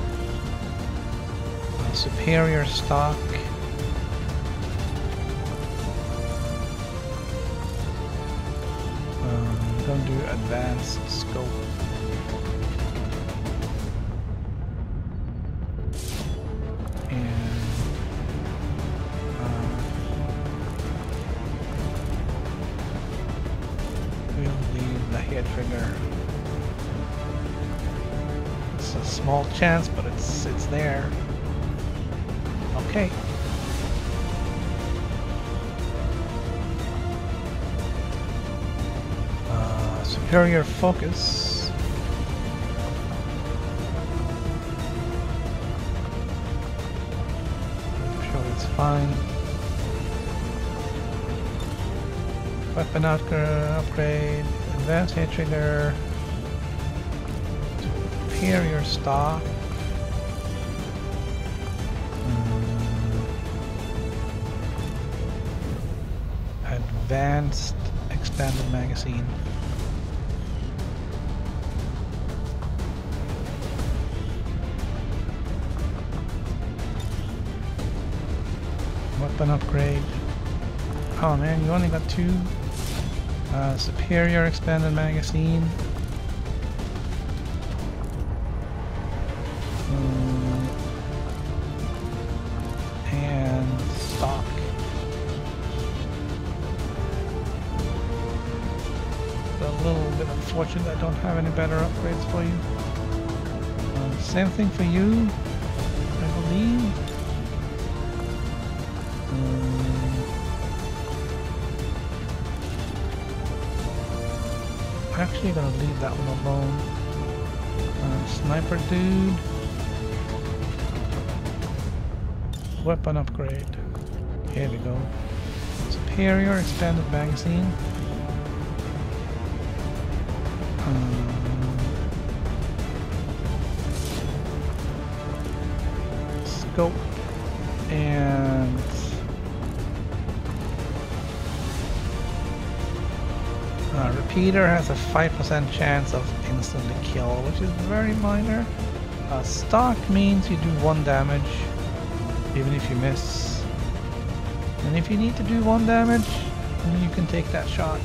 Uh, superior stock. Superior focus. I'm sure it's fine. Weapon upgrade, advanced trigger, superior stock. Mm. Advanced expanded magazine. Upgrade. Oh man, you only got two. Uh, superior expanded magazine. Mm. And stock. a little bit unfortunate I don't have any better upgrades for you. Uh, same thing for you, actually gonna leave that one alone. Uh, sniper dude. Weapon upgrade. Here we go. Superior expanded magazine. Um, scope and uh, has a 5% chance of instantly kill, which is very minor. Uh, stock means you do one damage, even if you miss. And if you need to do one damage, then you can take that shot.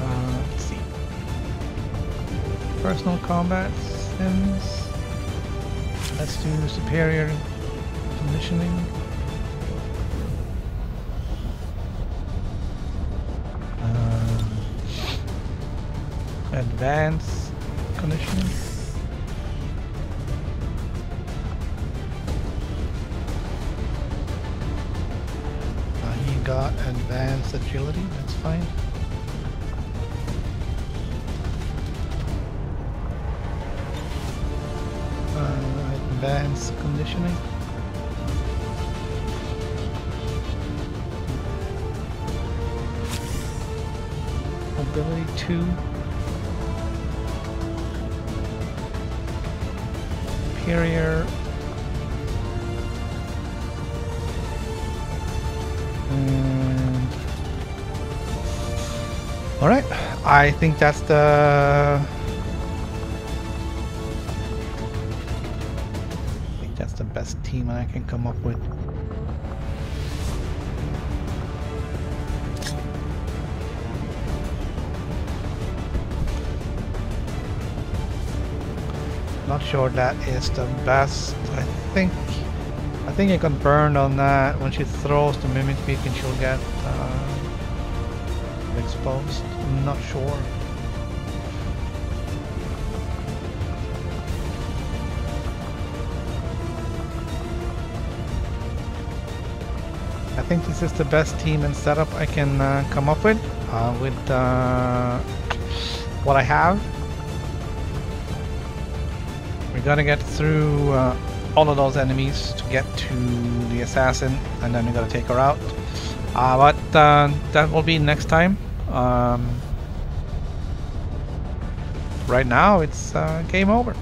Uh, let's see. Personal combat sims. Let's do superior conditioning. Advanced conditioning. Uh, you got advanced agility, that's fine. Uh, advanced conditioning. Mobility 2. Superior. And all right, I think that's the I think that's the best team I can come up with. Sure that is the best. I think I think you can burn on that when she throws the mimic beacon she'll get uh, exposed. I'm not sure. I think this is the best team and setup I can uh, come up with uh, with uh, what I have. We're gonna get through uh, all of those enemies to get to the assassin and then we gotta take her out. Uh, but uh, that will be next time. Um, right now it's uh, game over.